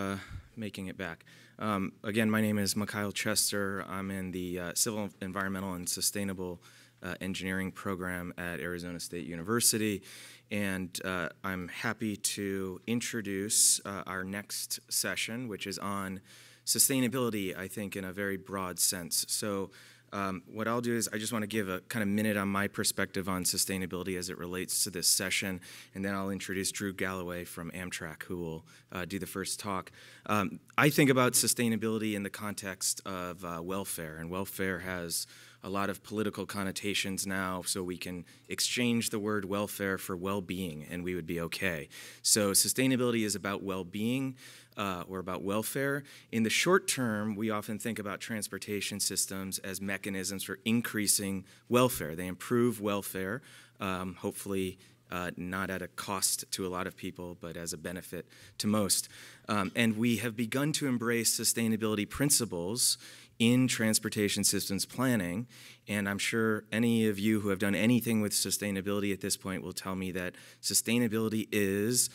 Uh, making it back. Um, again, my name is Mikhail Chester. I'm in the uh, Civil, Environmental, and Sustainable uh, Engineering program at Arizona State University, and uh, I'm happy to introduce uh, our next session, which is on sustainability, I think, in a very broad sense. So um, what I'll do is I just want to give a kind of minute on my perspective on sustainability as it relates to this session, and then I'll introduce Drew Galloway from Amtrak, who will uh, do the first talk. Um, I think about sustainability in the context of uh, welfare, and welfare has a lot of political connotations now, so we can exchange the word welfare for well being and we would be okay. So, sustainability is about well being uh, or about welfare. In the short term, we often think about transportation systems as mechanisms for increasing welfare. They improve welfare, um, hopefully. Uh, not at a cost to a lot of people, but as a benefit to most. Um, and we have begun to embrace sustainability principles in transportation systems planning. And I'm sure any of you who have done anything with sustainability at this point will tell me that sustainability is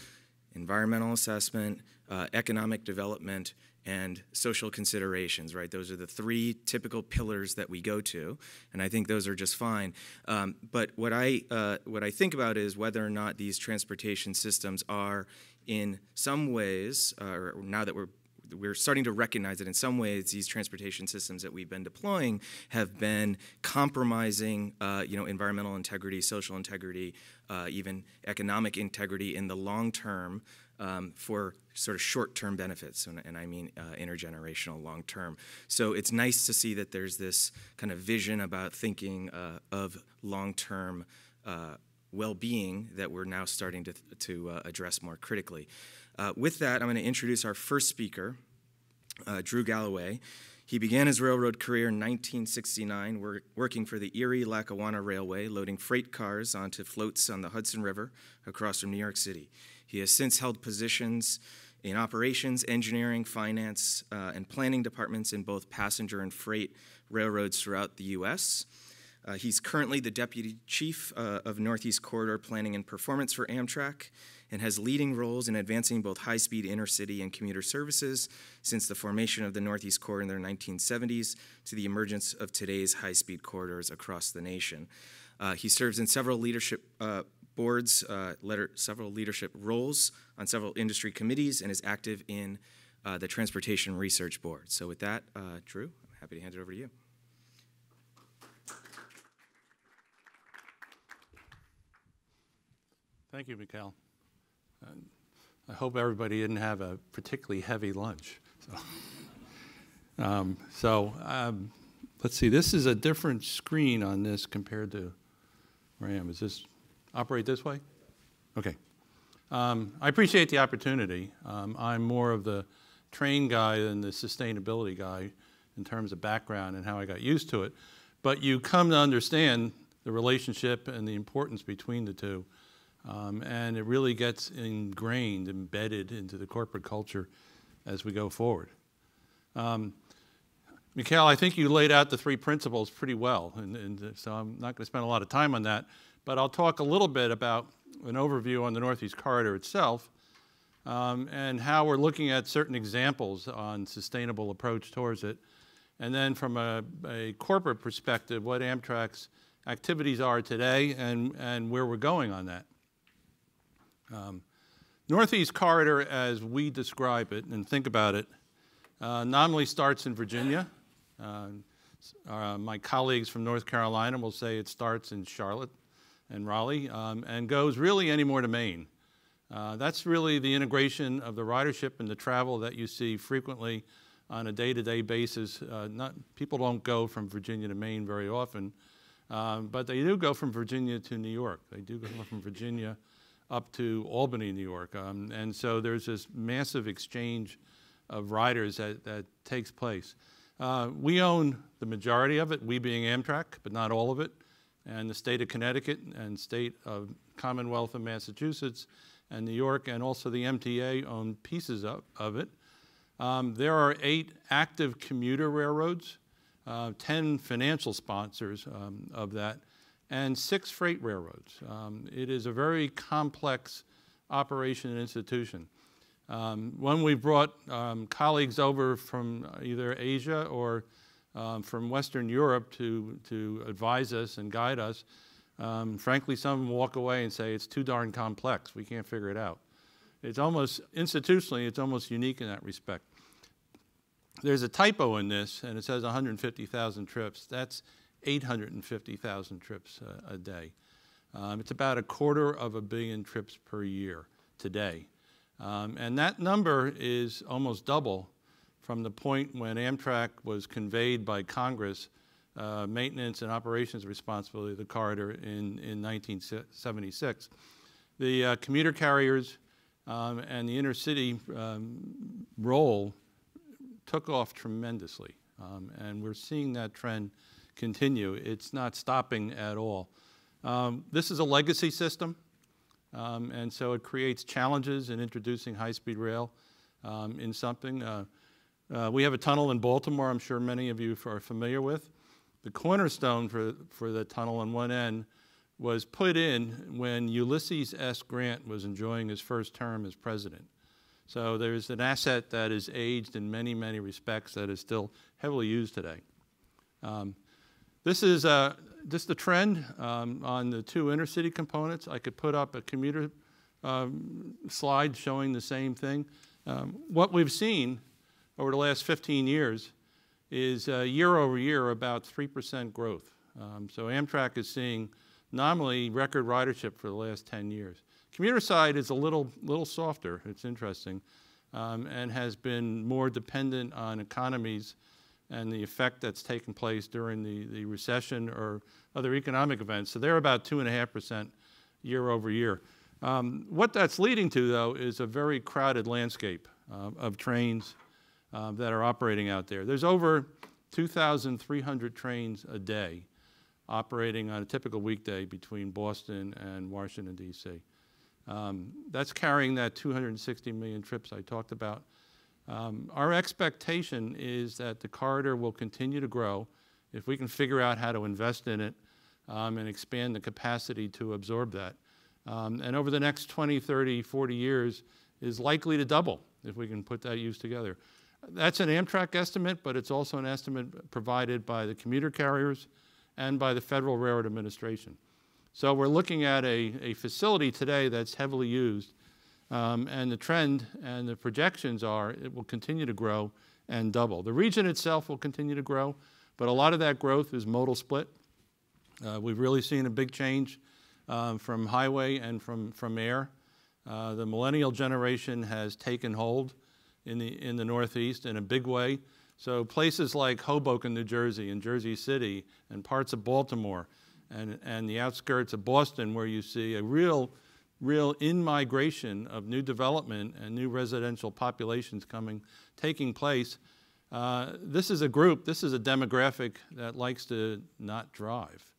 environmental assessment, uh, economic development, and social considerations, right? Those are the three typical pillars that we go to, and I think those are just fine. Um, but what I uh, what I think about is whether or not these transportation systems are, in some ways, uh, now that we're we're starting to recognize that in some ways these transportation systems that we've been deploying have been compromising, uh, you know, environmental integrity, social integrity, uh, even economic integrity in the long term um, for sort of short-term benefits, and, and I mean uh, intergenerational, long-term. So it's nice to see that there's this kind of vision about thinking uh, of long-term uh, well-being that we're now starting to, to uh, address more critically. Uh, with that, I'm going to introduce our first speaker, uh, Drew Galloway. He began his railroad career in 1969 work, working for the Erie Lackawanna Railway, loading freight cars onto floats on the Hudson River across from New York City. He has since held positions in operations, engineering, finance, uh, and planning departments in both passenger and freight railroads throughout the U.S. Uh, he's currently the deputy chief uh, of Northeast Corridor Planning and Performance for Amtrak and has leading roles in advancing both high speed intercity and commuter services since the formation of the Northeast Corridor in the 1970s to the emergence of today's high speed corridors across the nation. Uh, he serves in several leadership uh, boards, uh, letter, several leadership roles on several industry committees, and is active in uh, the Transportation Research Board. So, with that, uh, Drew, I'm happy to hand it over to you. Thank you, Mikhail. I hope everybody didn't have a particularly heavy lunch. So, um, so um, let's see. This is a different screen on this compared to where I am. Is this operate this way? Okay. Um, I appreciate the opportunity. Um, I'm more of the train guy than the sustainability guy in terms of background and how I got used to it. But you come to understand the relationship and the importance between the two. Um, and it really gets ingrained, embedded into the corporate culture as we go forward. Um, Mikhail, I think you laid out the three principles pretty well, and, and so I'm not going to spend a lot of time on that, but I'll talk a little bit about an overview on the Northeast Corridor itself um, and how we're looking at certain examples on sustainable approach towards it. And then from a, a corporate perspective, what Amtrak's activities are today and, and where we're going on that. Um, Northeast Corridor, as we describe it and think about it, uh, nominally starts in Virginia. Uh, uh, my colleagues from North Carolina will say it starts in Charlotte and Raleigh um, and goes really anymore to Maine. Uh, that's really the integration of the ridership and the travel that you see frequently on a day-to-day basis. Uh, not, people don't go from Virginia to Maine very often, um, but they do go from Virginia to New York. They do go from Virginia up to Albany, New York. Um, and so there's this massive exchange of riders that, that takes place. Uh, we own the majority of it, we being Amtrak, but not all of it. And the state of Connecticut and state of Commonwealth of Massachusetts and New York and also the MTA own pieces of, of it. Um, there are eight active commuter railroads, uh, 10 financial sponsors um, of that, and six freight railroads. Um, it is a very complex operation and institution. Um, when we brought um, colleagues over from either Asia or um, from Western Europe to, to advise us and guide us, um, frankly, some walk away and say it's too darn complex. We can't figure it out. It's almost, institutionally, it's almost unique in that respect. There's a typo in this, and it says 150,000 trips. That's 850,000 trips a, a day. Um, it's about a quarter of a billion trips per year today. Um, and that number is almost double from the point when Amtrak was conveyed by Congress uh, maintenance and operations responsibility of the corridor in, in 1976. The uh, commuter carriers um, and the intercity um, role took off tremendously. Um, and we're seeing that trend continue. It's not stopping at all. Um, this is a legacy system, um, and so it creates challenges in introducing high-speed rail um, in something. Uh, uh, we have a tunnel in Baltimore I'm sure many of you are familiar with. The cornerstone for, for the tunnel on one end was put in when Ulysses S. Grant was enjoying his first term as president. So there's an asset that is aged in many, many respects that is still heavily used today. Um, this is uh, just the trend um, on the two intercity components. I could put up a commuter um, slide showing the same thing. Um, what we've seen over the last 15 years is uh, year over year about 3% growth. Um, so Amtrak is seeing nominally record ridership for the last 10 years. Commuter side is a little, little softer, it's interesting, um, and has been more dependent on economies and the effect that's taken place during the, the recession or other economic events. So they're about 2.5% year over year. Um, what that's leading to, though, is a very crowded landscape uh, of trains uh, that are operating out there. There's over 2,300 trains a day operating on a typical weekday between Boston and Washington, D.C. Um, that's carrying that 260 million trips I talked about. Um, our expectation is that the corridor will continue to grow if we can figure out how to invest in it um, and expand the capacity to absorb that. Um, and over the next 20, 30, 40 years is likely to double if we can put that use together. That's an Amtrak estimate, but it's also an estimate provided by the commuter carriers and by the Federal Railroad Administration. So we're looking at a, a facility today that's heavily used um, and the trend and the projections are it will continue to grow and double. The region itself will continue to grow, but a lot of that growth is modal split. Uh, we've really seen a big change um, from highway and from, from air. Uh, the millennial generation has taken hold in the, in the Northeast in a big way. So places like Hoboken, New Jersey, and Jersey City, and parts of Baltimore, and, and the outskirts of Boston, where you see a real real in-migration of new development and new residential populations coming, taking place. Uh, this is a group, this is a demographic that likes to not drive.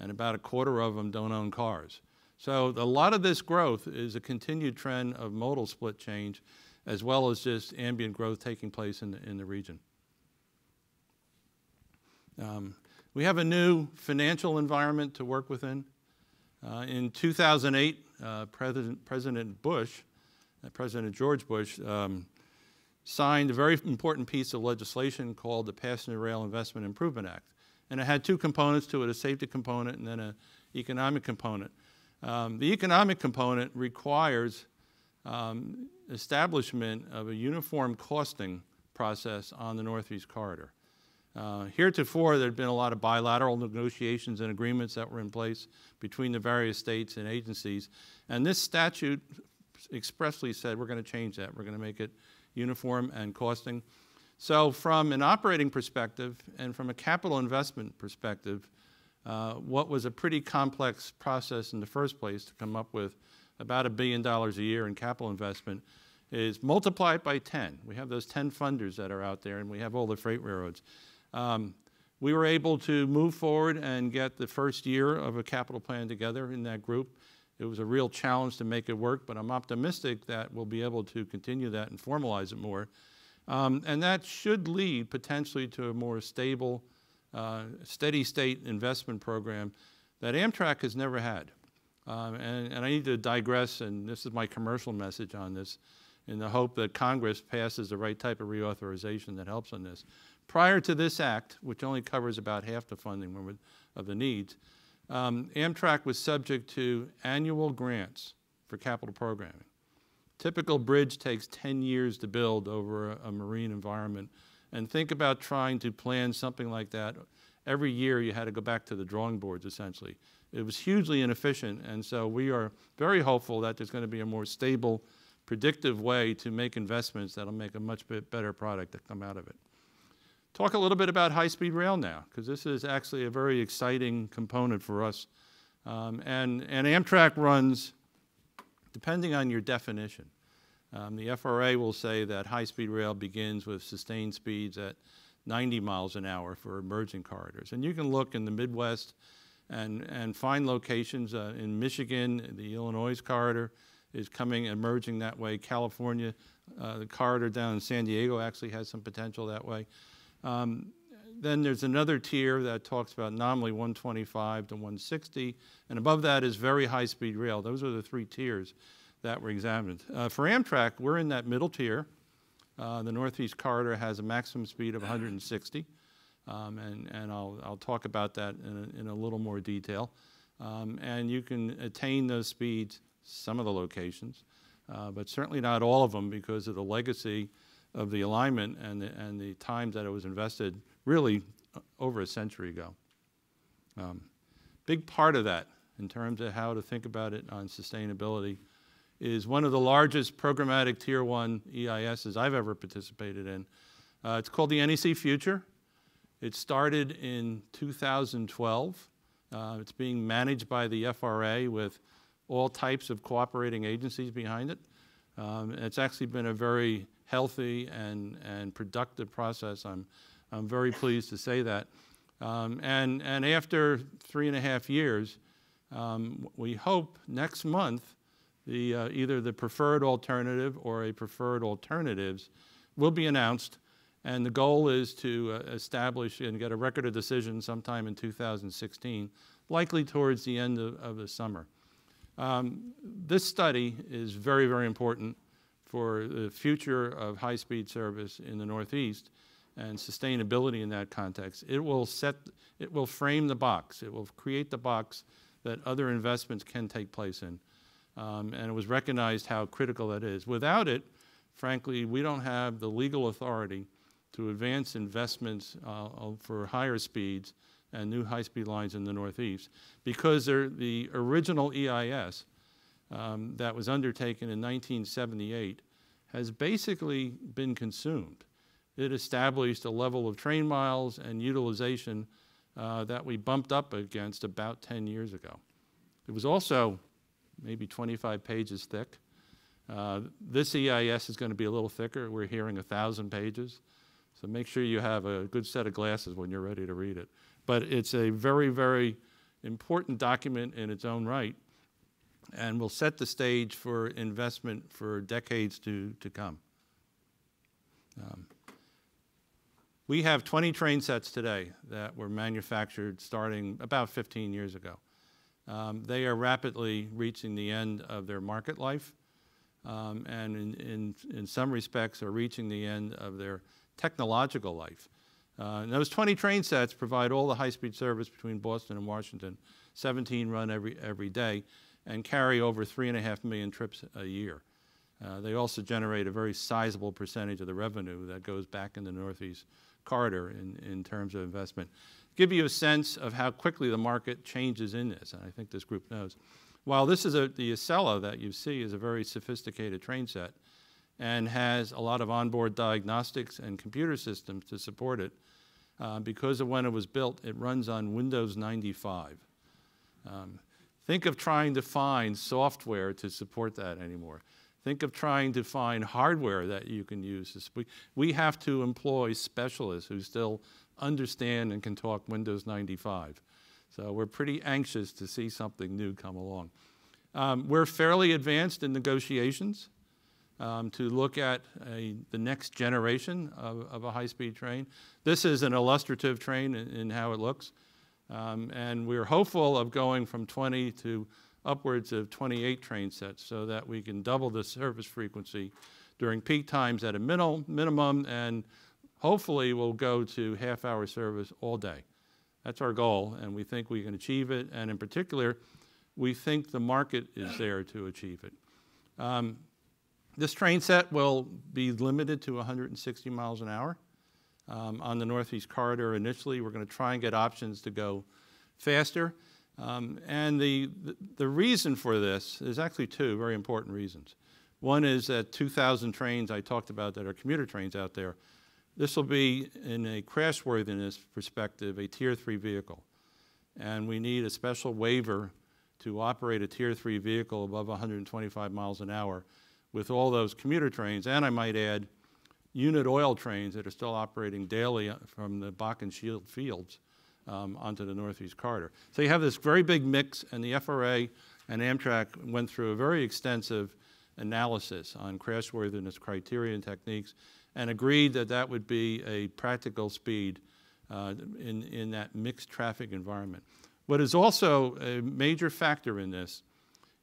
And about a quarter of them don't own cars. So a lot of this growth is a continued trend of modal split change as well as just ambient growth taking place in the, in the region. Um, we have a new financial environment to work within. Uh, in 2008, uh, President, President Bush, uh, President George Bush, um, signed a very important piece of legislation called the Passenger Rail Investment Improvement Act. And it had two components to it, a safety component and then an economic component. Um, the economic component requires um, establishment of a uniform costing process on the Northeast Corridor. Uh, heretofore, there had been a lot of bilateral negotiations and agreements that were in place between the various states and agencies. And this statute expressly said we're going to change that. We're going to make it uniform and costing. So from an operating perspective and from a capital investment perspective, uh, what was a pretty complex process in the first place to come up with about a billion dollars a year in capital investment is multiply it by 10. We have those 10 funders that are out there, and we have all the freight railroads. Um, we were able to move forward and get the first year of a capital plan together in that group. It was a real challenge to make it work, but I'm optimistic that we'll be able to continue that and formalize it more. Um, and that should lead potentially to a more stable, uh, steady state investment program that Amtrak has never had. Um, and, and, I need to digress, and this is my commercial message on this. in the hope that Congress passes the right type of reauthorization that helps on this. Prior to this act, which only covers about half the funding of the needs, um, Amtrak was subject to annual grants for capital programming. Typical bridge takes 10 years to build over a, a marine environment. And think about trying to plan something like that. Every year you had to go back to the drawing boards, essentially. It was hugely inefficient, and so we are very hopeful that there's going to be a more stable, predictive way to make investments that'll make a much bit better product that come out of it. Talk a little bit about high-speed rail now, because this is actually a very exciting component for us. Um, and, and Amtrak runs, depending on your definition. Um, the FRA will say that high-speed rail begins with sustained speeds at 90 miles an hour for emerging corridors. And you can look in the Midwest and, and find locations uh, in Michigan, the Illinois corridor is coming, emerging that way. California, uh, the corridor down in San Diego actually has some potential that way. Um, then there's another tier that talks about nominally 125 to 160, and above that is very high-speed rail. Those are the three tiers that were examined. Uh, for Amtrak, we're in that middle tier. Uh, the Northeast Corridor has a maximum speed of 160, um, and, and I'll, I'll talk about that in a, in a little more detail. Um, and you can attain those speeds, some of the locations, uh, but certainly not all of them because of the legacy of the alignment and the, and the that it was invested really uh, over a century ago. Um, big part of that in terms of how to think about it on sustainability is one of the largest programmatic tier one EISs I've ever participated in. Uh, it's called the NEC Future. It started in 2012. Uh, it's being managed by the FRA with all types of cooperating agencies behind it. Um, it's actually been a very healthy and, and productive process. I'm, I'm very pleased to say that. Um, and, and after three and a half years, um, we hope next month the, uh, either the preferred alternative or a preferred alternatives will be announced. And the goal is to uh, establish and get a record of decision sometime in 2016, likely towards the end of, of the summer. Um, this study is very, very important for the future of high-speed service in the Northeast and sustainability in that context. It will set, it will frame the box. It will create the box that other investments can take place in um, and it was recognized how critical that is. Without it, frankly, we don't have the legal authority to advance investments uh, for higher speeds and new high-speed lines in the Northeast because the original EIS um, that was undertaken in 1978 has basically been consumed. It established a level of train miles and utilization uh, that we bumped up against about 10 years ago. It was also maybe 25 pages thick. Uh, this EIS is going to be a little thicker. We're hearing 1,000 pages. So make sure you have a good set of glasses when you're ready to read it. But it's a very, very important document in its own right and will set the stage for investment for decades to, to come. Um, we have 20 train sets today that were manufactured starting about 15 years ago. Um, they are rapidly reaching the end of their market life um, and in, in, in, some respects are reaching the end of their technological life. Uh, those 20 train sets provide all the high-speed service between Boston and Washington, 17 run every, every day, and carry over three and a half million trips a year. Uh, they also generate a very sizable percentage of the revenue that goes back in the Northeast corridor in, in terms of investment give you a sense of how quickly the market changes in this, and I think this group knows. While this is a, the Acela that you see is a very sophisticated train set and has a lot of onboard diagnostics and computer systems to support it, uh, because of when it was built, it runs on Windows 95. Um, think of trying to find software to support that anymore. Think of trying to find hardware that you can use. We, we have to employ specialists who still understand and can talk Windows 95. So we're pretty anxious to see something new come along. Um, we're fairly advanced in negotiations um, to look at a, the next generation of, of a high-speed train. This is an illustrative train in, in how it looks. Um, and we're hopeful of going from 20 to upwards of 28 train sets so that we can double the service frequency during peak times at a minimum, and hopefully we'll go to half-hour service all day. That's our goal, and we think we can achieve it, and in particular, we think the market is there to achieve it. Um, this train set will be limited to 160 miles an hour um, on the Northeast Corridor initially. We're going to try and get options to go faster. Um, and the, the, reason for this is actually two very important reasons. One is that 2,000 trains I talked about that are commuter trains out there, this will be, in a crashworthiness perspective, a Tier 3 vehicle. And we need a special waiver to operate a Tier 3 vehicle above 125 miles an hour with all those commuter trains, and I might add, unit oil trains that are still operating daily from the Bakken shale fields um, onto the Northeast Corridor. So you have this very big mix, and the FRA and Amtrak went through a very extensive analysis on crashworthiness criteria and techniques and agreed that that would be a practical speed uh, in, in that mixed traffic environment. What is also a major factor in this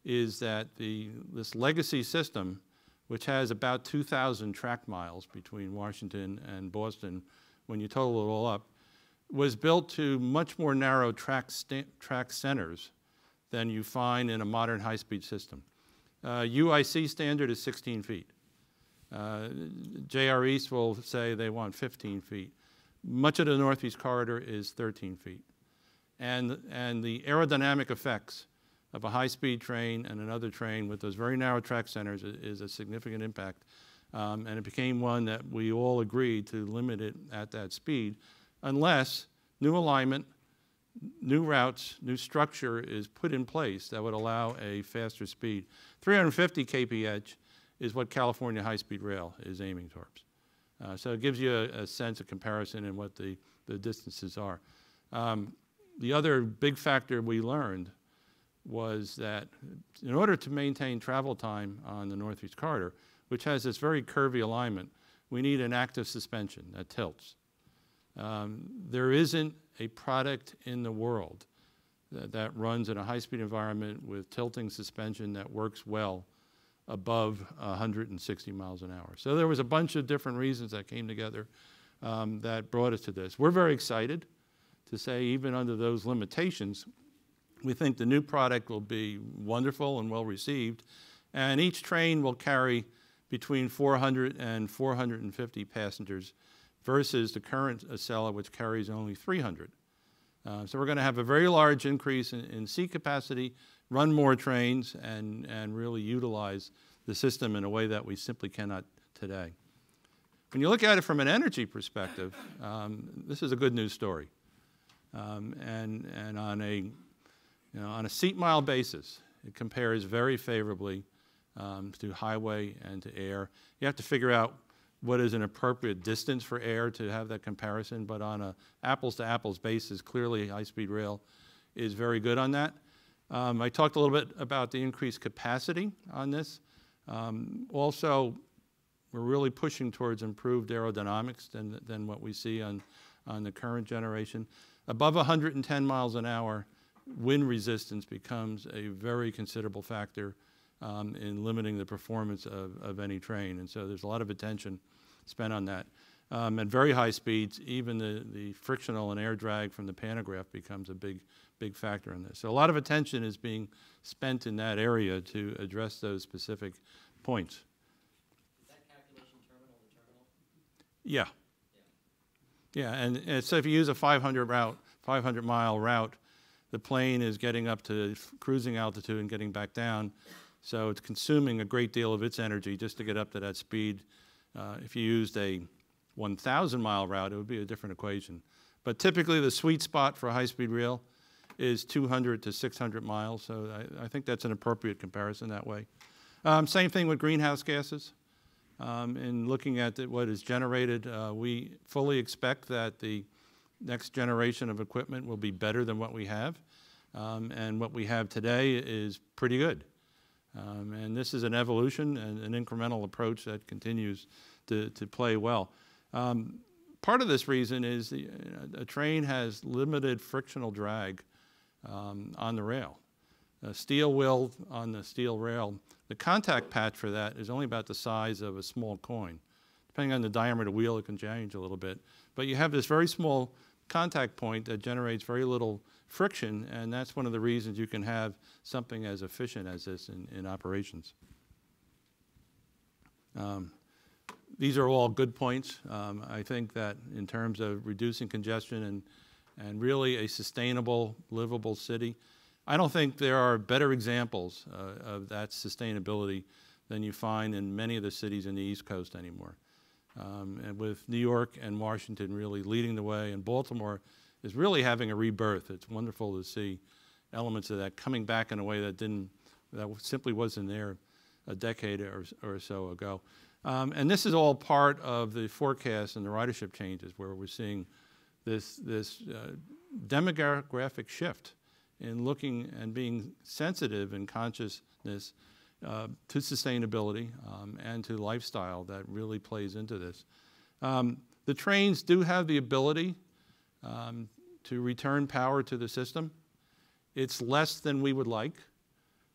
is that the, this legacy system, which has about 2,000 track miles between Washington and Boston, when you total it all up, was built to much more narrow track, track centers than you find in a modern high-speed system. Uh, UIC standard is 16 feet. Uh, JR East will say they want 15 feet. Much of the Northeast Corridor is 13 feet. And, and the aerodynamic effects of a high-speed train and another train with those very narrow track centers is, a significant impact. Um, and it became one that we all agreed to limit it at that speed unless new alignment, new routes, new structure is put in place that would allow a faster speed. 350 kph is what California high-speed rail is aiming towards. Uh, so it gives you a, a, sense of comparison and what the, the distances are. Um, the other big factor we learned was that in order to maintain travel time on the Northeast Corridor, which has this very curvy alignment, we need an active suspension that tilts. Um, there isn't a product in the world that, that runs in a high-speed environment with tilting suspension that works well above 160 miles an hour. So there was a bunch of different reasons that came together um, that brought us to this. We're very excited to say even under those limitations, we think the new product will be wonderful and well received, and each train will carry between 400 and 450 passengers versus the current Acela, which carries only 300. Uh, so we're going to have a very large increase in, in, seat capacity, run more trains, and, and really utilize the system in a way that we simply cannot today. When you look at it from an energy perspective, um, this is a good news story. Um, and, and on a, you know, on a seat mile basis, it compares very favorably um, to highway and to air. You have to figure out what is an appropriate distance for air to have that comparison, but on a apples to apples basis, clearly high-speed rail is very good on that. Um, I talked a little bit about the increased capacity on this. Um, also, we're really pushing towards improved aerodynamics than, than what we see on, on the current generation. Above 110 miles an hour, wind resistance becomes a very considerable factor um, in limiting the performance of, of any train. And so there's a lot of attention spent on that. Um, at very high speeds, even the, the frictional and air drag from the pantograph becomes a big, big factor in this. So a lot of attention is being spent in that area to address those specific points. Is that calculation terminal terminal? Yeah. Yeah, and, and so if you use a 500 route, 500 mile route, the plane is getting up to cruising altitude and getting back down. So it's consuming a great deal of its energy just to get up to that speed uh, if you used a 1,000 mile route, it would be a different equation. But typically the sweet spot for a high-speed rail is 200 to 600 miles, so I, I think that's an appropriate comparison that way. Um, same thing with greenhouse gases. Um, in looking at the, what is generated, uh, we fully expect that the next generation of equipment will be better than what we have. Um, and what we have today is pretty good. Um, and this is an evolution and an incremental approach that continues to, to play well. Um, part of this reason is the, a train has limited frictional drag um, on the rail. uh, steel wheel on the steel rail. The contact patch for that is only about the size of a small coin. Depending on the diameter of the wheel, it can change a little bit. But you have this very small contact point that generates very little friction, and that's one of the reasons you can have something as efficient as this in, in operations. Um, these are all good points. Um, I think that in terms of reducing congestion and, and really a sustainable, livable city, I don't think there are better examples uh, of that sustainability than you find in many of the cities in the East Coast anymore. Um, and with New York and Washington really leading the way, and Baltimore is really having a rebirth. It's wonderful to see elements of that coming back in a way that didn't, that simply wasn't there a decade or, or so ago. Um, and this is all part of the forecast and the ridership changes where we're seeing this, this uh, demographic shift in looking and being sensitive in consciousness uh, to sustainability um, and to lifestyle that really plays into this. Um, the trains do have the ability um, to return power to the system. It's less than we would like.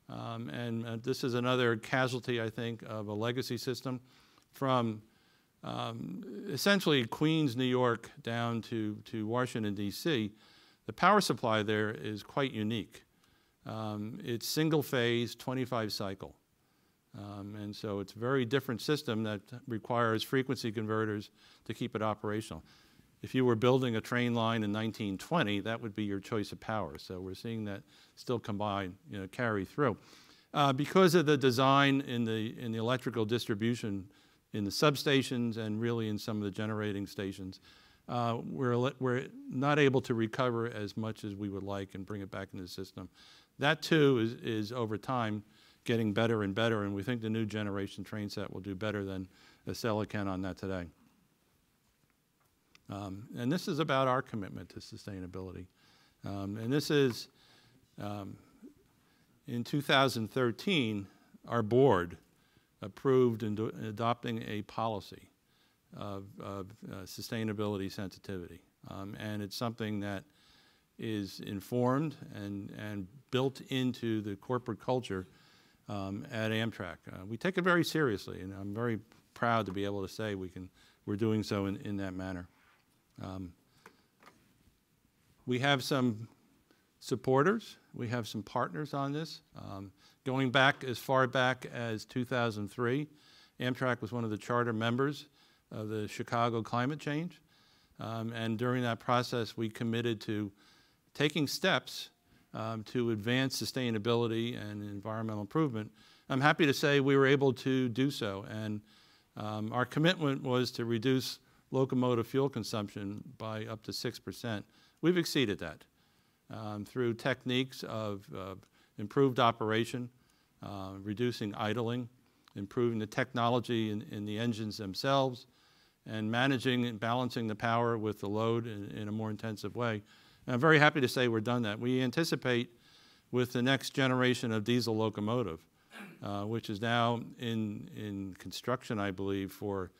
Um, and uh, this is another casualty, I think, of a legacy system from um, essentially Queens, New York, down to, to Washington, D.C. The power supply there is quite unique. Um, it's single phase, 25 cycle. Um, and so it's a very different system that requires frequency converters to keep it operational. If you were building a train line in 1920, that would be your choice of power. So we're seeing that still combine, you know, carry through. Uh, because of the design in the, in the electrical distribution in the substations and really in some of the generating stations, uh, we're, we're not able to recover as much as we would like and bring it back into the system. That too is, is over time getting better and better, and we think the new generation train set will do better than Acela can on that today. Um, and this is about our commitment to sustainability. Um, and this is, um, in 2013, our board approved in adopting a policy of, of uh, sustainability sensitivity. Um, and it's something that is informed and, and built into the corporate culture um, at Amtrak. Uh, we take it very seriously, and I'm very proud to be able to say we can, we're doing so in, in that manner. Um, we have some supporters. We have some partners on this. Going back as far back as 2003, Amtrak was one of the charter members of the Chicago Climate Exchange. Um, and during that process, we committed to taking steps um, to advance sustainability and environmental improvement. I'm happy to say we were able to do so. And um, our commitment was to reduce locomotive fuel consumption by up to 6%. We've exceeded that um, through techniques of uh, improved operation, uh, reducing idling, improving the technology in, in, the engines themselves, and managing and balancing the power with the load in, in a more intensive way. And I'm very happy to say we're done that. We anticipate with the next generation of diesel locomotive, uh, which is now in, in construction, I believe, for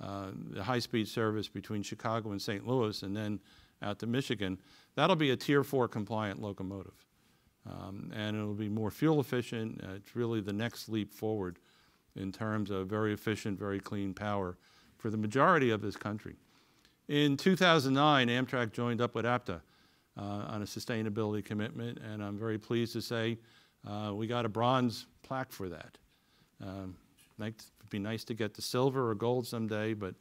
uh, the high-speed service between Chicago and St. Louis and then out to Michigan, that'll be a Tier 4 compliant locomotive. Um, and it'll be more fuel efficient. Uh, it's really the next leap forward in terms of very efficient, very clean power for the majority of this country. In 2009, Amtrak joined up with APTA uh, on a sustainability commitment, and I'm very pleased to say uh, we got a bronze plaque for that. Um, It'd be nice to get the silver or gold someday, but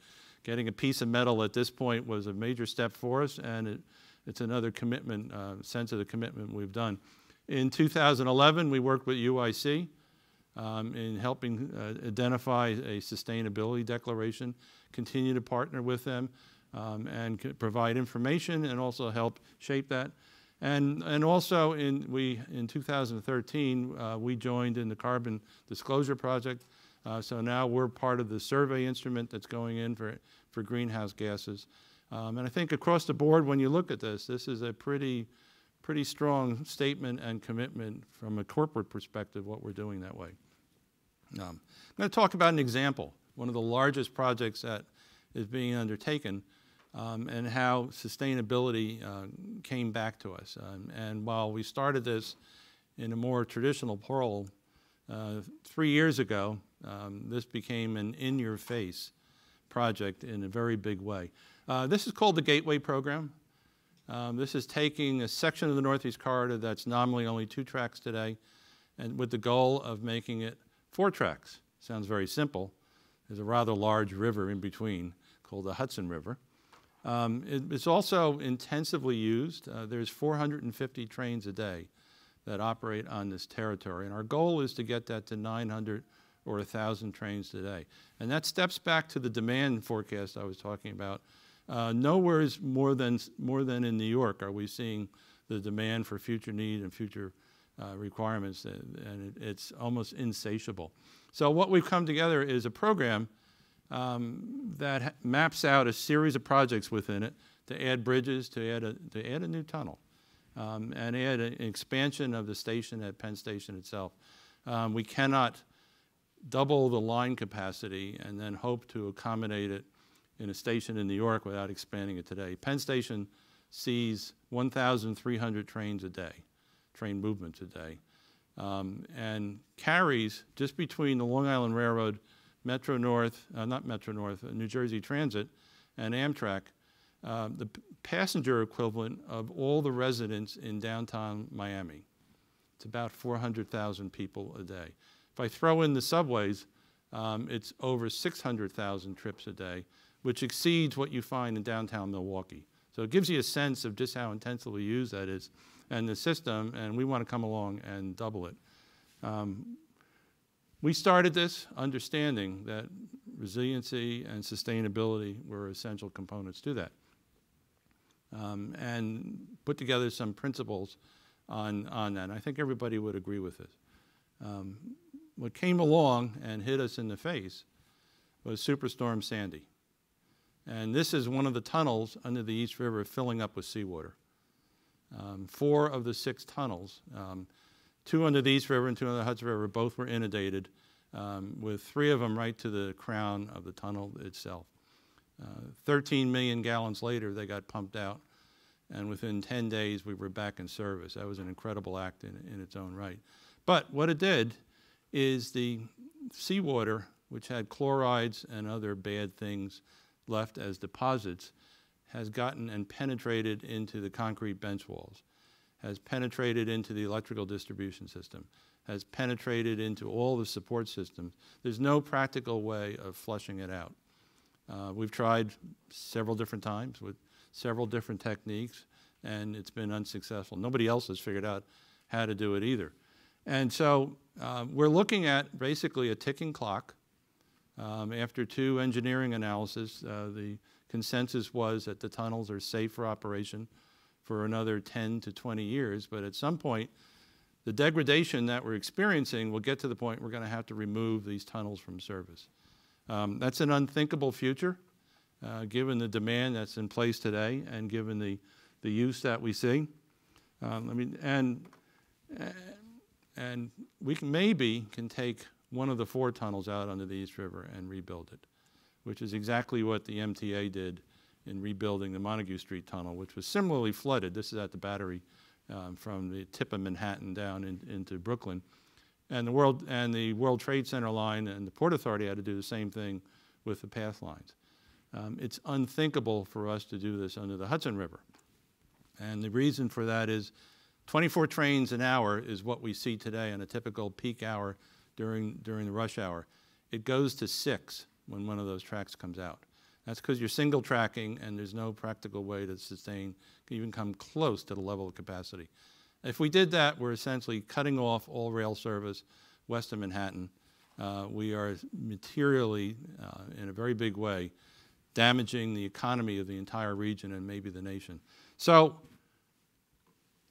getting a piece of metal at this point was a major step for us, and it, it's another commitment, uh, sense of the commitment we've done. In 2011, we worked with UIC um, in helping uh, identify a sustainability declaration, continue to partner with them, um, and provide information and also help shape that. And, and also in, we, in 2013, uh, we joined in the Carbon Disclosure Project, uh, so now we're part of the survey instrument that's going in for, for greenhouse gases. Um, and I think across the board, when you look at this, this is a pretty, pretty strong statement and commitment from a corporate perspective, what we're doing that way. Um, I'm going to talk about an example, one of the largest projects that is being undertaken, um, and how sustainability uh, came back to us. Um, and while we started this in a more traditional role, uh, three years ago, um, this became an in-your-face project in a very big way. Uh, this is called the Gateway Program. Um, this is taking a section of the Northeast Corridor that's nominally only two tracks today, and with the goal of making it four tracks. Sounds very simple. There's a rather large river in between called the Hudson River. Um, it, it's also intensively used. Uh, there's 450 trains a day that operate on this territory, and our goal is to get that to 900 or 1,000 trains today. And that steps back to the demand forecast I was talking about. Uh, nowhere is more than, more than in New York are we seeing the demand for future need and future uh, requirements, and, it, it's almost insatiable. So what we've come together is a program um, that maps out a series of projects within it to add bridges, to add a, to add a new tunnel, um, and add an expansion of the station at Penn Station itself. Um, we cannot double the line capacity and then hope to accommodate it in a station in New York without expanding it today. Penn Station sees 1,300 trains a day, train movements a day, um, and carries just between the Long Island Railroad, Metro North, uh, not Metro North, uh, New Jersey Transit, and Amtrak, uh, the passenger equivalent of all the residents in downtown Miami. It's about 400,000 people a day. If I throw in the subways, um, it's over 600,000 trips a day, which exceeds what you find in downtown Milwaukee. So it gives you a sense of just how intensively used that is and the system, and we want to come along and double it. Um, we started this understanding that resiliency and sustainability were essential components to that. Um, and put together some principles on, on that. And I think everybody would agree with this. Um, what came along and hit us in the face was Superstorm Sandy. And this is one of the tunnels under the East River filling up with seawater. Um, four of the six tunnels, um, two under the East River and two under the Hudson River, both were inundated, um, with three of them right to the crown of the tunnel itself. Uh, 13 million gallons later, they got pumped out, and within 10 days, we were back in service. That was an incredible act in, in its own right. But what it did is the seawater, which had chlorides and other bad things left as deposits, has gotten and penetrated into the concrete bench walls, has penetrated into the electrical distribution system, has penetrated into all the support systems. There's no practical way of flushing it out. Uh, we've tried several different times with several different techniques, and it's been unsuccessful. Nobody else has figured out how to do it either. And so uh, we're looking at basically a ticking clock. Um, after two engineering analyses, uh, the consensus was that the tunnels are safe for operation for another 10 to 20 years, but at some point, the degradation that we're experiencing will get to the point we're going to have to remove these tunnels from service. Um, that's an unthinkable future, uh, given the demand that's in place today and given the, the use that we see. Um, I mean, and, and we can, maybe can take one of the four tunnels out under the East River and rebuild it which is exactly what the MTA did in rebuilding the Montague Street Tunnel, which was similarly flooded. This is at the Battery um, from the tip of Manhattan down in, into Brooklyn. And the, World, and the World Trade Center line and the Port Authority had to do the same thing with the PATH lines. Um, it's unthinkable for us to do this under the Hudson River. And the reason for that is 24 trains an hour is what we see today on a typical peak hour during, during the rush hour. It goes to six when one of those tracks comes out. That's because you're single tracking and there's no practical way to sustain, even come close to the level of capacity. If we did that, we're essentially cutting off all rail service west of Manhattan. Uh, we are materially, uh, in a very big way, damaging the economy of the entire region and maybe the nation. So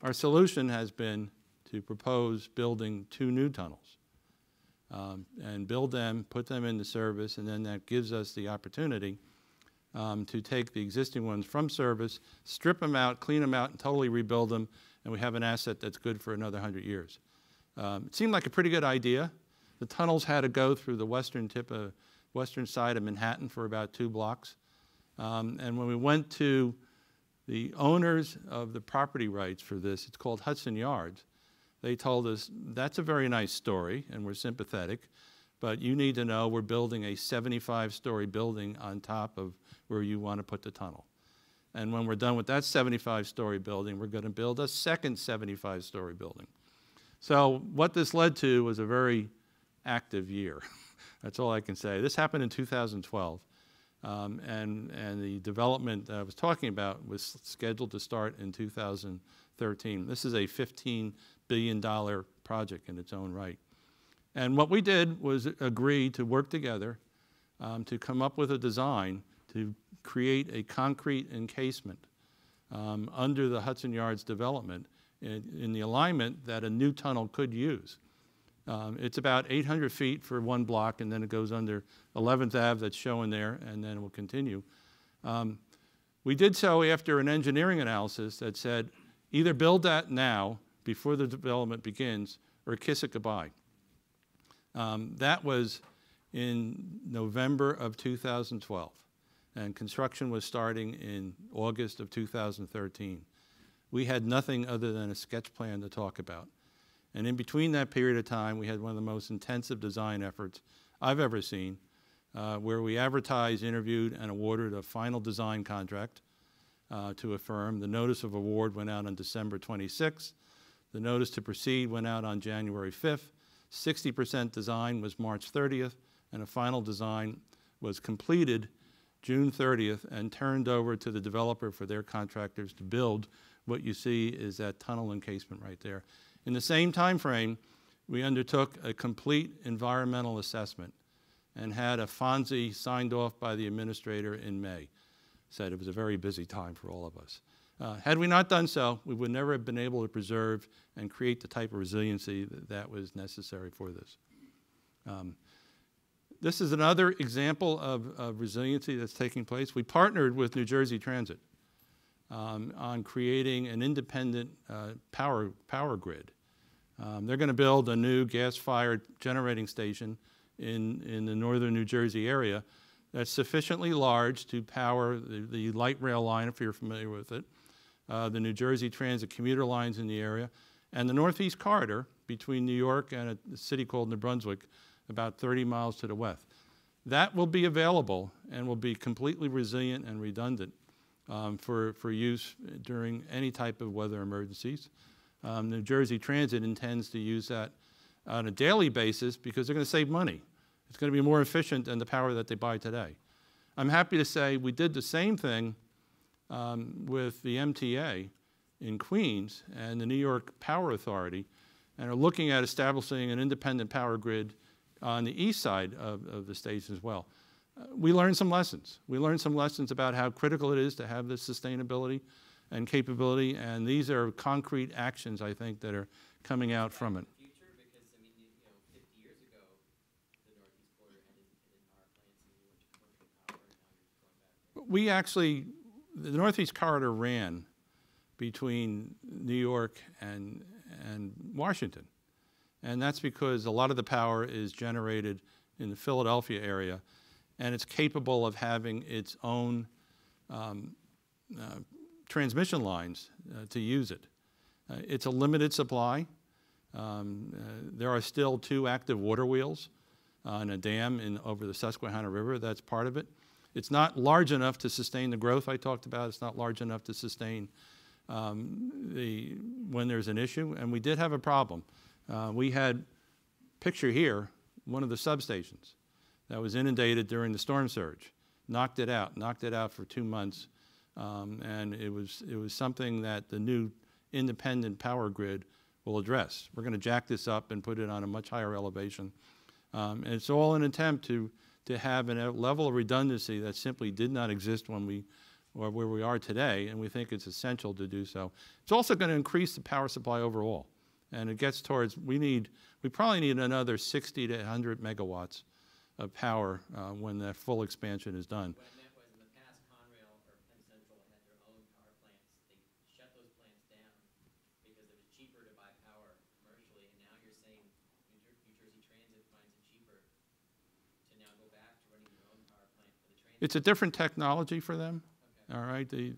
our solution has been to propose building two new tunnels um, and build them, put them into service, and then that gives us the opportunity um, to take the existing ones from service, strip them out, clean them out, and totally rebuild them, and we have an asset that's good for another 100 years. Um, it seemed like a pretty good idea. The tunnels had to go through the western tip of, western side of Manhattan for about two blocks. Um, and when we went to the owners of the property rights for this, it's called Hudson Yards, they told us, that's a very nice story, and we're sympathetic, but you need to know we're building a 75-story building on top of where you want to put the tunnel. And when we're done with that 75-story building, we're going to build a second 75-story building. So what this led to was a very active year. That's all I can say. This happened in 2012. Um, and, and the development that I was talking about was scheduled to start in 2013. This is a $15 billion project in its own right. And what we did was agree to work together um, to come up with a design to create a concrete encasement um, under the Hudson Yards development in, in, the alignment that a new tunnel could use. Um, it's about 800 feet for one block, and then it goes under 11th Ave that's shown there, and then it will continue. Um, we did so after an engineering analysis that said either build that now before the development begins or kiss it goodbye. Um, that was in November of 2012, and construction was starting in August of 2013. We had nothing other than a sketch plan to talk about. And in between that period of time, we had one of the most intensive design efforts I've ever seen, uh, where we advertised, interviewed, and awarded a final design contract uh, to a firm. The notice of award went out on December 26th. The notice to proceed went out on January 5th. 60% design was March 30th, and a final design was completed June 30th and turned over to the developer for their contractors to build. What you see is that tunnel encasement right there. In the same time frame, we undertook a complete environmental assessment and had a FONSI signed off by the administrator in May. Said it was a very busy time for all of us. Uh, had we not done so, we would never have been able to preserve and create the type of resiliency that, that was necessary for this. Um, this is another example of, of, resiliency that's taking place. We partnered with New Jersey Transit um, on creating an independent uh, power, power grid. Um, they're going to build a new gas-fired generating station in, in the northern New Jersey area that's sufficiently large to power the, the light rail line, if you're familiar with it, uh, the New Jersey Transit commuter lines in the area, and the Northeast Corridor between New York and a city called New Brunswick, about 30 miles to the west. That will be available and will be completely resilient and redundant um, for, for use during any type of weather emergencies. Um, New Jersey Transit intends to use that on a daily basis because they're going to save money. It's going to be more efficient than the power that they buy today. I'm happy to say we did the same thing um, with the MTA in Queens and the New York Power Authority and are looking at establishing an independent power grid on the east side of, of the state as well. Uh, we learned some lessons. We learned some lessons about how critical it is to have this sustainability and capability, and these are concrete actions, I think, that are coming out from it. We actually the Northeast Corridor ran between New York and, and Washington. And that's because a lot of the power is generated in the Philadelphia area, and it's capable of having its own um, uh, transmission lines uh, to use it. Uh, it's a limited supply. Um, uh, there are still two active water wheels on a dam in, over the Susquehanna River. That's part of it. It's not large enough to sustain the growth I talked about. It's not large enough to sustain um, the, when there's an issue. And we did have a problem. Uh, we had, picture here, one of the substations that was inundated during the storm surge. Knocked it out, knocked it out for two months. Um, and it was, it was something that the new independent power grid will address. We're going to jack this up and put it on a much higher elevation. Um, and it's all an attempt to to have a level of redundancy that simply did not exist when we, or where we are today, and we think it's essential to do so. It's also going to increase the power supply overall, and it gets towards, we need, we probably need another 60 to 100 megawatts of power uh, when that full expansion is done. It's a different technology for them. Okay. All right. They,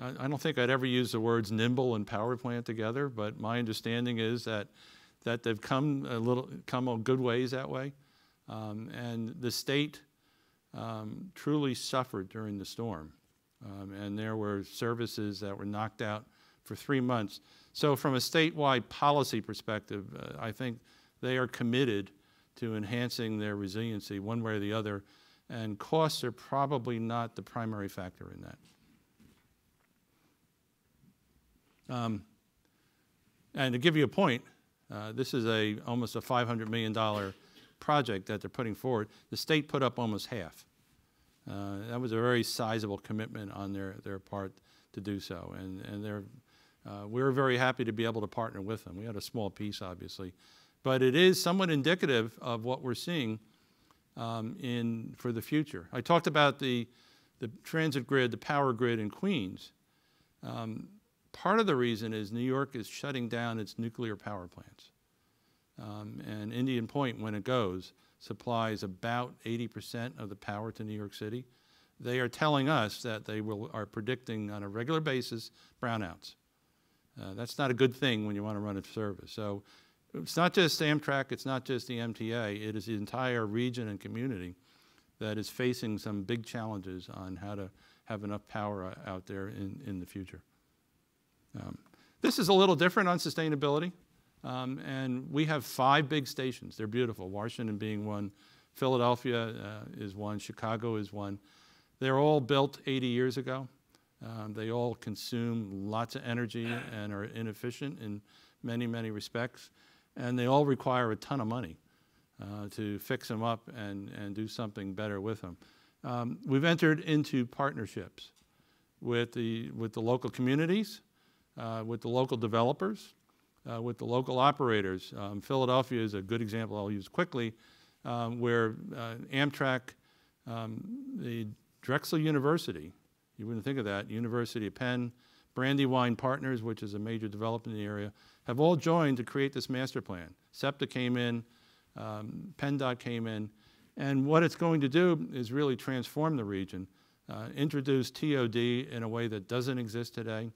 I I don't think I'd ever use the words nimble and power plant together, but my understanding is that, that they've come a little, come a good ways that way. Um, And the state um, truly suffered during the storm. Um, And there were services that were knocked out for three months. So from a statewide policy perspective, uh, I think they are committed to enhancing their resiliency one way or the other, and costs are probably not the primary factor in that. Um, And to give you a point, uh, this is a, almost a $500 million project that they're putting forward. The state put up almost half. Uh, That was a very sizable commitment on their, their part to do so. And, and they're, uh, we were very happy to be able to partner with them. We had a small piece, obviously. But it is somewhat indicative of what we're seeing um, in, for the future. I talked about the, the transit grid, the power grid in Queens. Um, part of the reason is New York is shutting down its nuclear power plants. Um, and Indian Point, when it goes, supplies about 80% of the power to New York City. They are telling us that they will, are predicting on a regular basis brownouts. Uh, that's not a good thing when you want to run a service. So it's not just Amtrak, it's not just the MTA, it is the entire region and community that is facing some big challenges on how to have enough power out there in, in the future. Um, This is a little different on sustainability. Um, and we have five big stations. They're beautiful. Washington being one, Philadelphia uh, is one, Chicago is one. They're all built 80 years ago. Um, they all consume lots of energy and are inefficient in many, many respects. And they all require a ton of money uh, to fix them up and, and do something better with them. Um, we've entered into partnerships with the, with the local communities, uh, with the local developers, uh, with the local operators. Um, Philadelphia is a good example I'll use quickly, um, where uh, Amtrak, um, the Drexel University, you wouldn't think of that, University of Penn, Brandywine Partners, which is a major development in the area, have all joined to create this master plan. SEPTA came in, um, PennDOT came in, and what it's going to do is really transform the region, uh, introduce TOD in a way that doesn't exist today,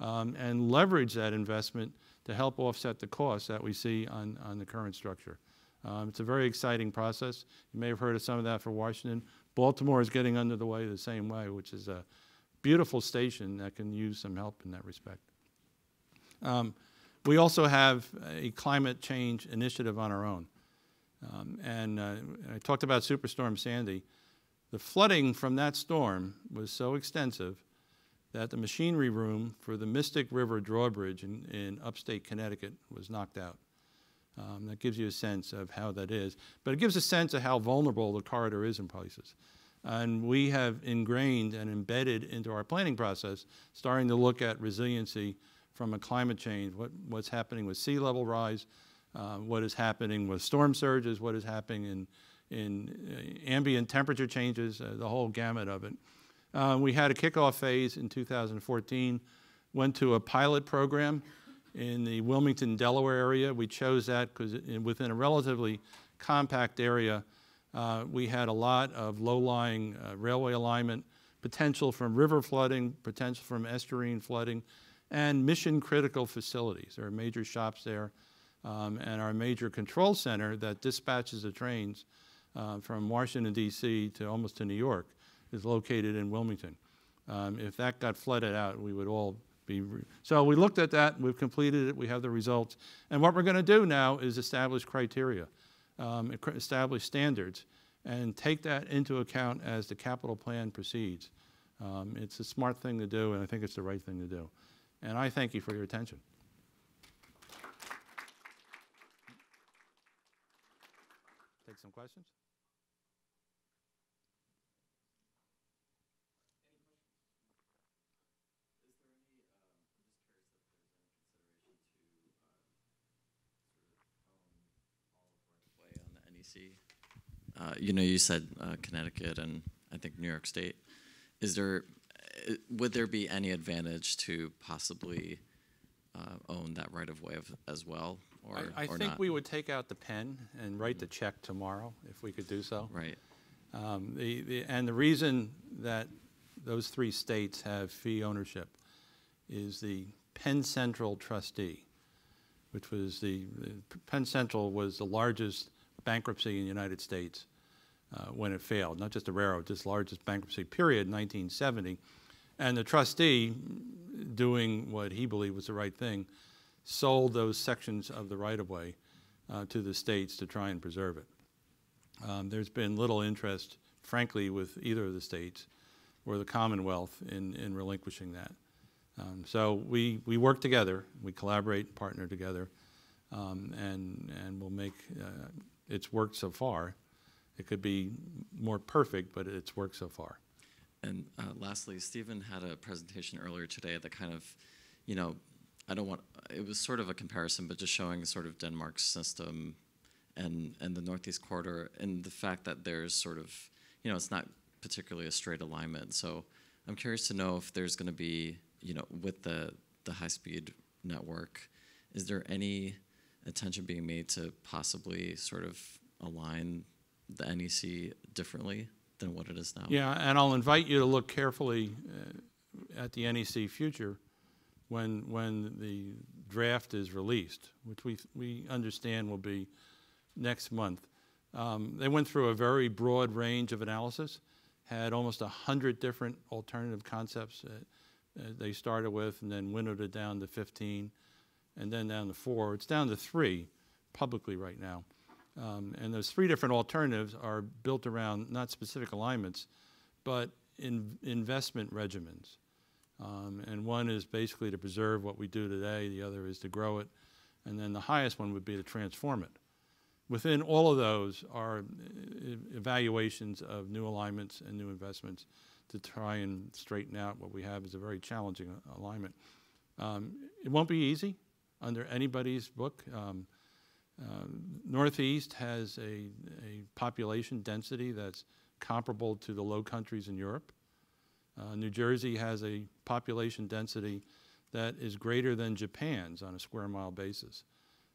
um, and leverage that investment to help offset the costs that we see on, on the current structure. Um, it's a very exciting process. You may have heard of some of that for Washington. Baltimore is getting under the way the same way, which is a beautiful station that can use some help in that respect. Um, we also have a climate change initiative on our own. Um, and uh, I talked about Superstorm Sandy. The flooding from that storm was so extensive that the machinery room for the Mystic River drawbridge in, in upstate Connecticut was knocked out. Um, that gives you a sense of how that is. But it gives a sense of how vulnerable the corridor is in places. And we have ingrained and embedded into our planning process, starting to look at resiliency from a climate change, what, what's happening with sea level rise, uh, what is happening with storm surges, what is happening in, in uh, ambient temperature changes, uh, the whole gamut of it. Uh, we had a kickoff phase in 2014, went to a pilot program in the Wilmington, Delaware area. We chose that because within a relatively compact area, uh, we had a lot of low-lying uh, railway alignment, potential from river flooding, potential from estuarine flooding, and mission-critical facilities. There are major shops there, um, and our major control center that dispatches the trains uh, from Washington, D.C. to almost to New York is located in Wilmington. Um, if that got flooded out, we would all be. So we looked at that, we've completed it, we have the results. And what we're going to do now is establish criteria, um, establish standards, and take that into account as the capital plan proceeds. Um, it's a smart thing to do, and I think it's the right thing to do. And I thank you for your attention. Take some questions? Uh, you know, you said uh, Connecticut and I think New York State. Is there, would there be any advantage to possibly uh, own that right of way of, as well, or I, I or think not? we would take out the pen and write the check tomorrow if we could do so. right. Um, the, the, and the reason that those three states have fee ownership is the Penn Central trustee, which was the, the Penn Central was the largest bankruptcy in the United States uh, when it failed, not just the railroad, just largest bankruptcy period, 1970. And the trustee, doing what he believed was the right thing, sold those sections of the right-of-way uh, to the states to try and preserve it. Um, there's been little interest, frankly, with either of the states or the Commonwealth in, in relinquishing that. Um, so we, we work together, we collaborate, and partner together, um, and, and we'll make, uh, it's worked so far. It could be more perfect, but it's worked so far. And uh, lastly, Stephen had a presentation earlier today that kind of, you know, I don't want, it was sort of a comparison, but just showing sort of Denmark's system and, and the Northeast Corridor and the fact that there's sort of, you know, it's not particularly a straight alignment. So I'm curious to know if there's going to be, you know, with the, the high speed network, is there any attention being made to possibly sort of align the NEC differently than what it is now? Yeah, and I'll invite you to look carefully uh, at the NEC future when, when the draft is released, which we, we understand will be next month. Um, they went through a very broad range of analysis, had almost a 100 different alternative concepts that they started with, and then winnowed it down to 15, and then down to four. It's down to three publicly right now. Um, and those three different alternatives are built around not specific alignments, but in investment regimens. Um, and one is basically to preserve what we do today, the other is to grow it, and then the highest one would be to transform it. Within all of those are evaluations of new alignments and new investments to try and straighten out what we have is a very challenging alignment. Um, it won't be easy under anybody's book. Um, uh, Northeast has a, a population density that's comparable to the low countries in Europe. Uh, New Jersey has a population density that is greater than Japan's on a square mile basis.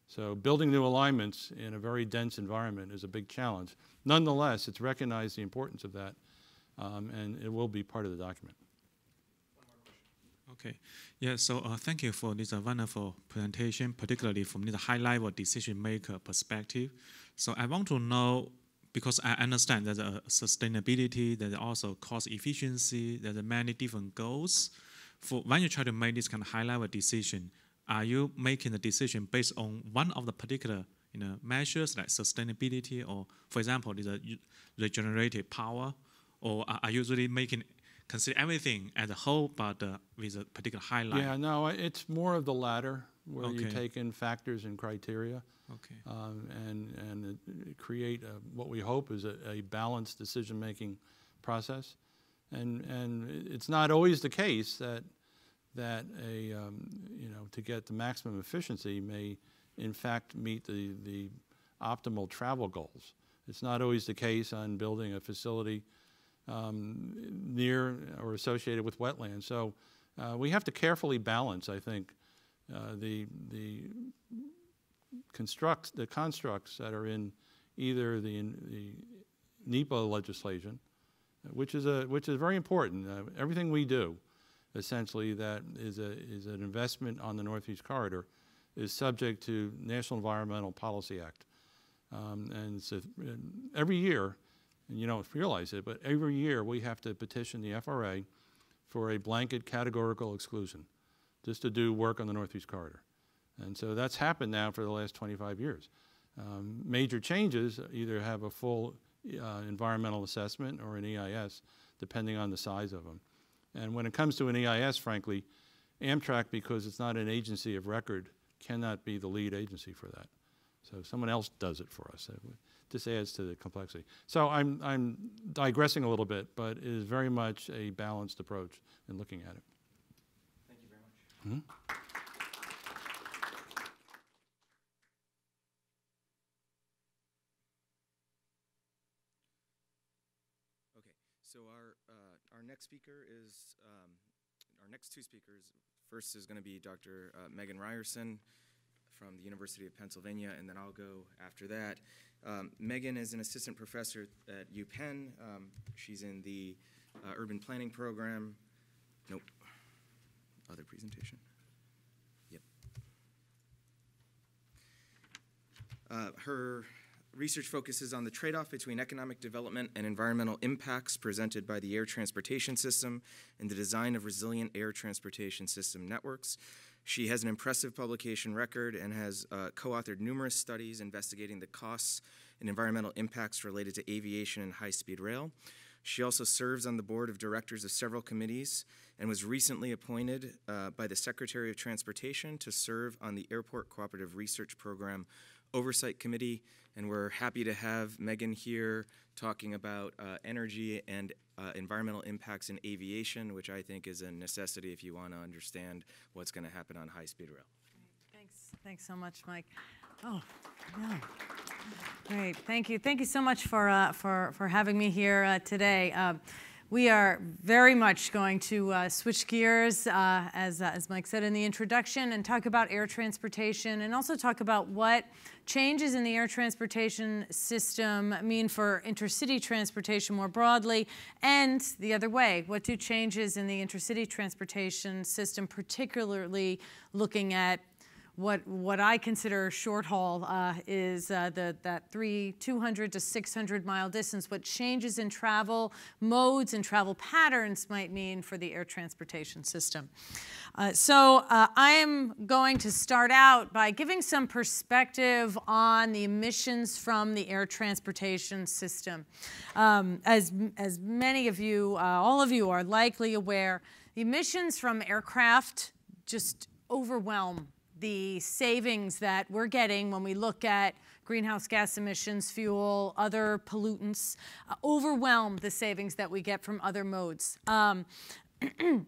So building new alignments in a very dense environment is a big challenge. Nonetheless, it's recognized the importance of that, um, and it will be part of the document. Okay. Yeah, so uh, thank you for this uh, wonderful presentation, particularly from the high level decision maker perspective. So I want to know because I understand that uh, sustainability, there's also cost efficiency, there's many different goals. For when you try to make this kind of high level decision, are you making the decision based on one of the particular you know, measures like sustainability or, for example, the regenerative power, or are are you really making consider everything as a whole, but uh, with a particular highlight. Yeah, no, it's more of the latter, where you take in factors and criteria Okay. um, and, and create a- what we hope is a, a balanced decision-making process. And, and it's not always the case that, that a, um, you know, to get the maximum efficiency may in fact meet the, the optimal travel goals. It's not always the case on building a facility um, near or associated with wetlands. So uh, we have to carefully balance, I think, uh, the, the constructs, the constructs that are in either the, the NEPA legislation, which is a, which is very important. Uh, everything we do, essentially, that is a, is an investment on the Northeast Corridor, is subject to National Environmental Policy Act. Um, and so and every year, and you don't realize it, but every year we have to petition the FRA for a blanket categorical exclusion, just to do work on the Northeast Corridor. And so that's happened now for the last 25 years. Um, major changes either have a full uh, environmental assessment or an EIS, depending on the size of them. And when it comes to an EIS, frankly, Amtrak, because it's not an agency of record, cannot be the lead agency for that. So someone else does it for us. It This adds to the complexity. So I'm, I'm digressing a little bit, but it is very much a balanced approach in looking at it. Thank you very much. Okay, so our uh, our next speaker is um, our next two speakers. First is going to be Dr. Uh, Megan Ryerson from the University of Pennsylvania, and then I'll go after that. Um, Megan is an assistant professor at UPenn. Um, she's in the uh, urban planning program. Nope. other presentation. Yep. Uh, her research focuses on the trade off between economic development and environmental impacts presented by the air transportation system and the design of resilient air transportation system networks. She has an impressive publication record and has uh, co authored numerous studies investigating the costs and environmental impacts related to aviation and high speed rail. She also serves on the board of directors of several committees and was recently appointed uh, by the Secretary of Transportation to serve on the Airport Cooperative Research Program Oversight Committee. And we're happy to have Megan here talking about uh, energy and uh, environmental impacts in aviation, which I think is a necessity if you want to understand what's going to happen on high speed rail. Thanks, thanks so much, Mike. Oh, yeah. Great, thank you. Thank you so much for, uh, for, for having me here uh, today. We are very much going to uh, switch gears, uh, as, uh, as Mike said in the introduction, and talk about air transportation and also talk about what changes in the air transportation system mean for intercity transportation more broadly, and the other way, what do changes in the intercity transportation system, particularly looking at what what I consider short haul uh, is uh, the that three 200 to 600 mile distance. What changes in travel modes and travel patterns might mean for the air transportation system. Uh, so uh, I am going to start out by giving some perspective on the emissions from the air transportation system. Um, as as many of you, uh, all of you, are likely aware, the emissions from aircraft just overwhelm the savings that we're getting when we look at greenhouse gas emissions, fuel, other pollutants, uh, overwhelm the savings that we get from other modes. Um,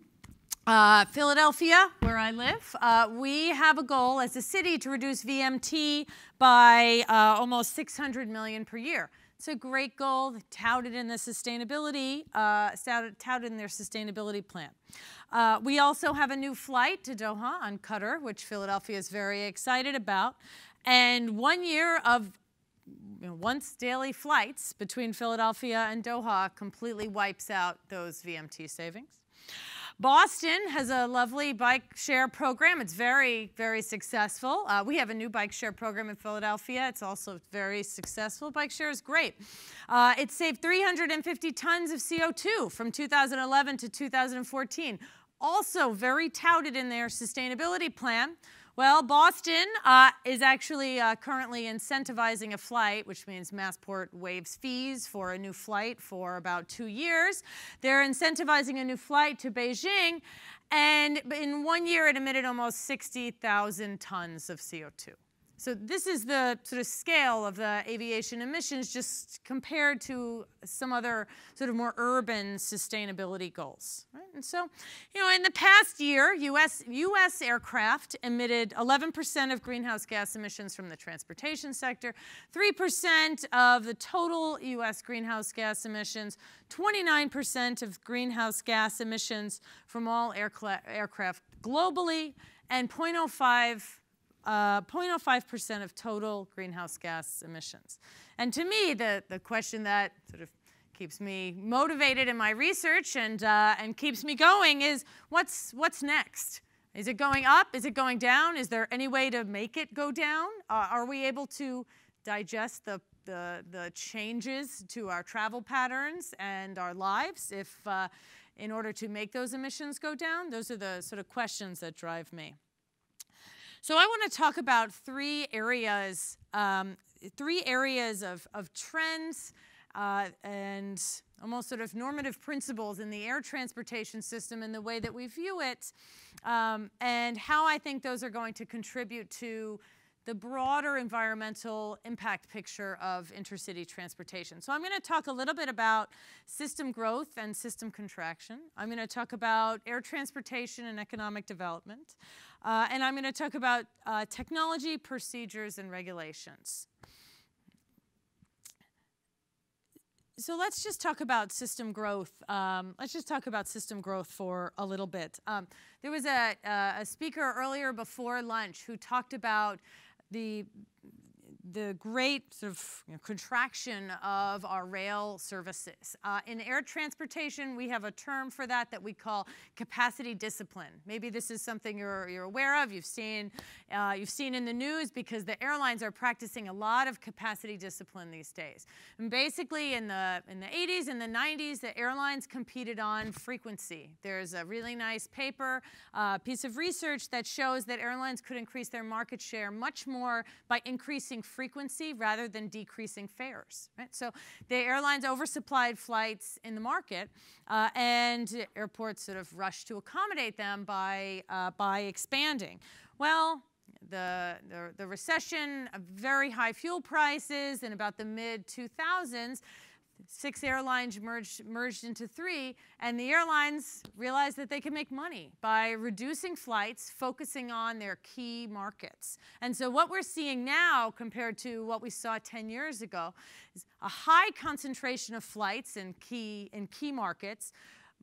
uh, Philadelphia, where I live, uh, we have a goal as a city to reduce VMT by uh, almost 600 million per year. It's a great goal, touted in the sustainability, uh, touted in their sustainability plan. Uh, we also have a new flight to Doha on Qatar, which Philadelphia is very excited about. And one year of you know, once daily flights between Philadelphia and Doha completely wipes out those VMT savings. Boston has a lovely bike share program. It's very, very successful. Uh, we have a new bike share program in Philadelphia. It's also very successful. Bike share is great. Uh, it saved 350 tons of CO2 from 2011 to 2014. Also very touted in their sustainability plan. Well, Boston uh, is actually uh, currently incentivizing a flight, which means Massport waives fees for a new flight for about two years. They're incentivizing a new flight to Beijing, and in one year it emitted almost 60,000 tons of CO2. So this is the sort of scale of the aviation emissions just compared to some other sort of more urban sustainability goals. Right? And so, you know, in the past year, US, US aircraft emitted 11% of greenhouse gas emissions from the transportation sector, 3% of the total US greenhouse gas emissions, 29% of greenhouse gas emissions from all aircraft globally, and 0.05 0.05% uh, of total greenhouse gas emissions. And to me, the, the question that sort of keeps me motivated in my research and, uh, and keeps me going is what's, what's next? Is it going up? Is it going down? Is there any way to make it go down? Uh, are we able to digest the, the, the, changes to our travel patterns and our lives if, uh, in order to make those emissions go down? Those are the sort of questions that drive me. So I want to talk about three areas, um, three areas of, of trends uh, and almost sort of normative principles in the air transportation system and the way that we view it, um, and how I think those are going to contribute to the broader environmental impact picture of intercity transportation. So I'm going to talk a little bit about system growth and system contraction. I'm going to talk about air transportation and economic development. Uh, and I'm going to talk about uh, technology, procedures, and regulations. So let's just talk about system growth. Um, let's just talk about system growth for a little bit. Um, there was a, uh, a, speaker earlier before lunch who talked about the the great sort of you know, contraction of our rail services. Uh, in air transportation, we have a term for that that we call capacity discipline. Maybe this is something you're, you're aware of. You've seen, uh, you've seen in the news because the airlines are practicing a lot of capacity discipline these days. And basically, in the in the 80s and the 90s, the airlines competed on frequency. There's a really nice paper, uh, piece of research that shows that airlines could increase their market share much more by increasing frequency rather than decreasing fares. Right? So the airlines oversupplied flights in the market, uh, and airports sort of rushed to accommodate them by, uh, by expanding. Well, the, the, the recession, of very high fuel prices in about the mid 2000s six airlines merged, merged into three, and the airlines realized that they could make money by reducing flights, focusing on their key markets. And so, what we're seeing now compared to what we saw 10 years ago is a high concentration of flights in key, in key markets.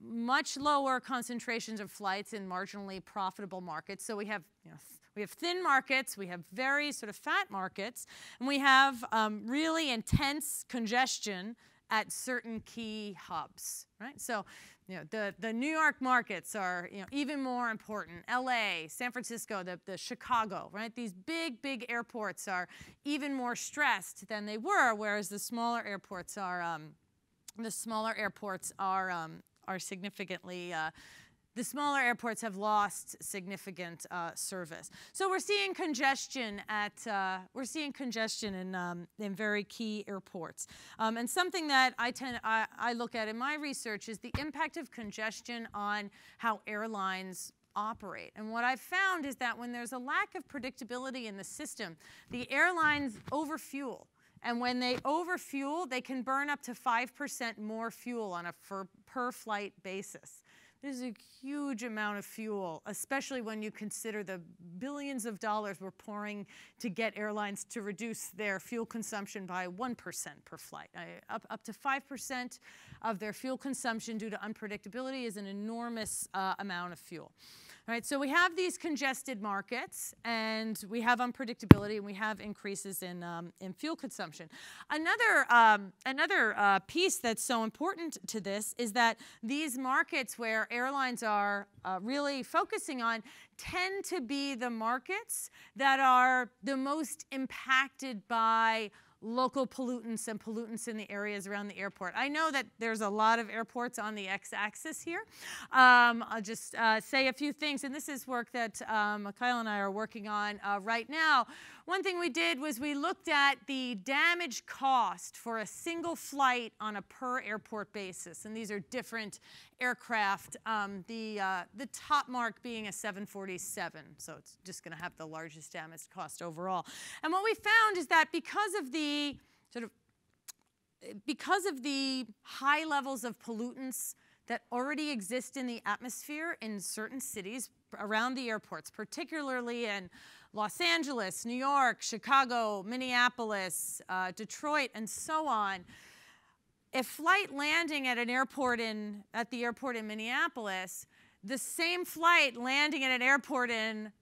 Much lower concentrations of flights in marginally profitable markets. So we have, you know, we have thin markets, we have very sort of fat markets, and we have um, really intense congestion at certain key hubs, right? So, you know, the, the New York markets are, you know, even more important. LA, San Francisco, the, the Chicago, right? These big, big airports are even more stressed than they were, whereas the smaller airports are, um, the smaller airports are, um, are significantly uh, the smaller airports have lost significant uh, service. So we're seeing congestion at uh, we're seeing congestion in um, in very key airports. Um, and something that I tend I, I look at in my research is the impact of congestion on how airlines operate. And what I've found is that when there's a lack of predictability in the system, the airlines overfuel. And when they overfuel, they can burn up to 5% more fuel on a per flight basis. This is a huge amount of fuel, especially when you consider the billions of dollars we're pouring to get airlines to reduce their fuel consumption by 1% per flight. up, up to 5% of their fuel consumption due to unpredictability is an enormous uh, amount of fuel. Right, so we have these congested markets, and we have unpredictability, and we have increases in, um, in fuel consumption. Another, um, another uh, piece that's so important to this is that these markets where airlines are uh, really focusing on tend to be the markets that are the most impacted by local pollutants and pollutants in the areas around the airport. I know that there's a lot of airports on the x-axis here. Um, I'll just uh, say a few things, and this is work that um, Mikhail and I are working on uh, right now. One thing we did was we looked at the damage cost for a single flight on a per airport basis, and these are different aircraft. Um, the, uh, the top mark being a 747, so it's just going to have the largest damage cost overall. And what we found is that because of the sort of because of the high levels of pollutants that already exist in the atmosphere in certain cities around the airports, particularly in Los Angeles, New York, Chicago, Minneapolis, uh, Detroit, and so on. If flight landing at an airport in, at the airport in Minneapolis, the same flight landing at an airport in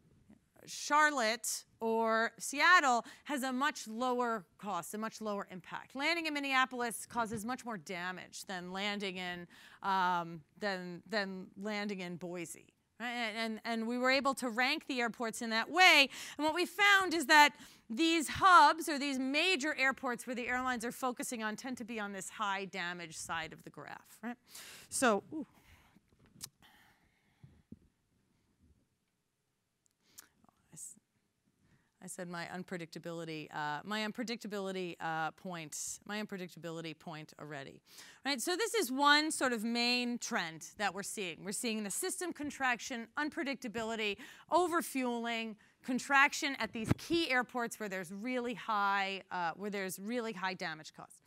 Charlotte or Seattle has a much lower cost, a much lower impact. Landing in Minneapolis causes much more damage than landing in, um, than, than landing in Boise. Right? And, and we were able to rank the airports in that way. And what we found is that these hubs or these major airports where the airlines are focusing on tend to be on this high damage side of the graph. Right? So, ooh. Said my unpredictability, uh, my unpredictability uh, point, my unpredictability point already. Right, so this is one sort of main trend that we're seeing. We're seeing the system contraction, unpredictability, overfueling, contraction at these key airports where there's really high, uh, where there's really high damage costs.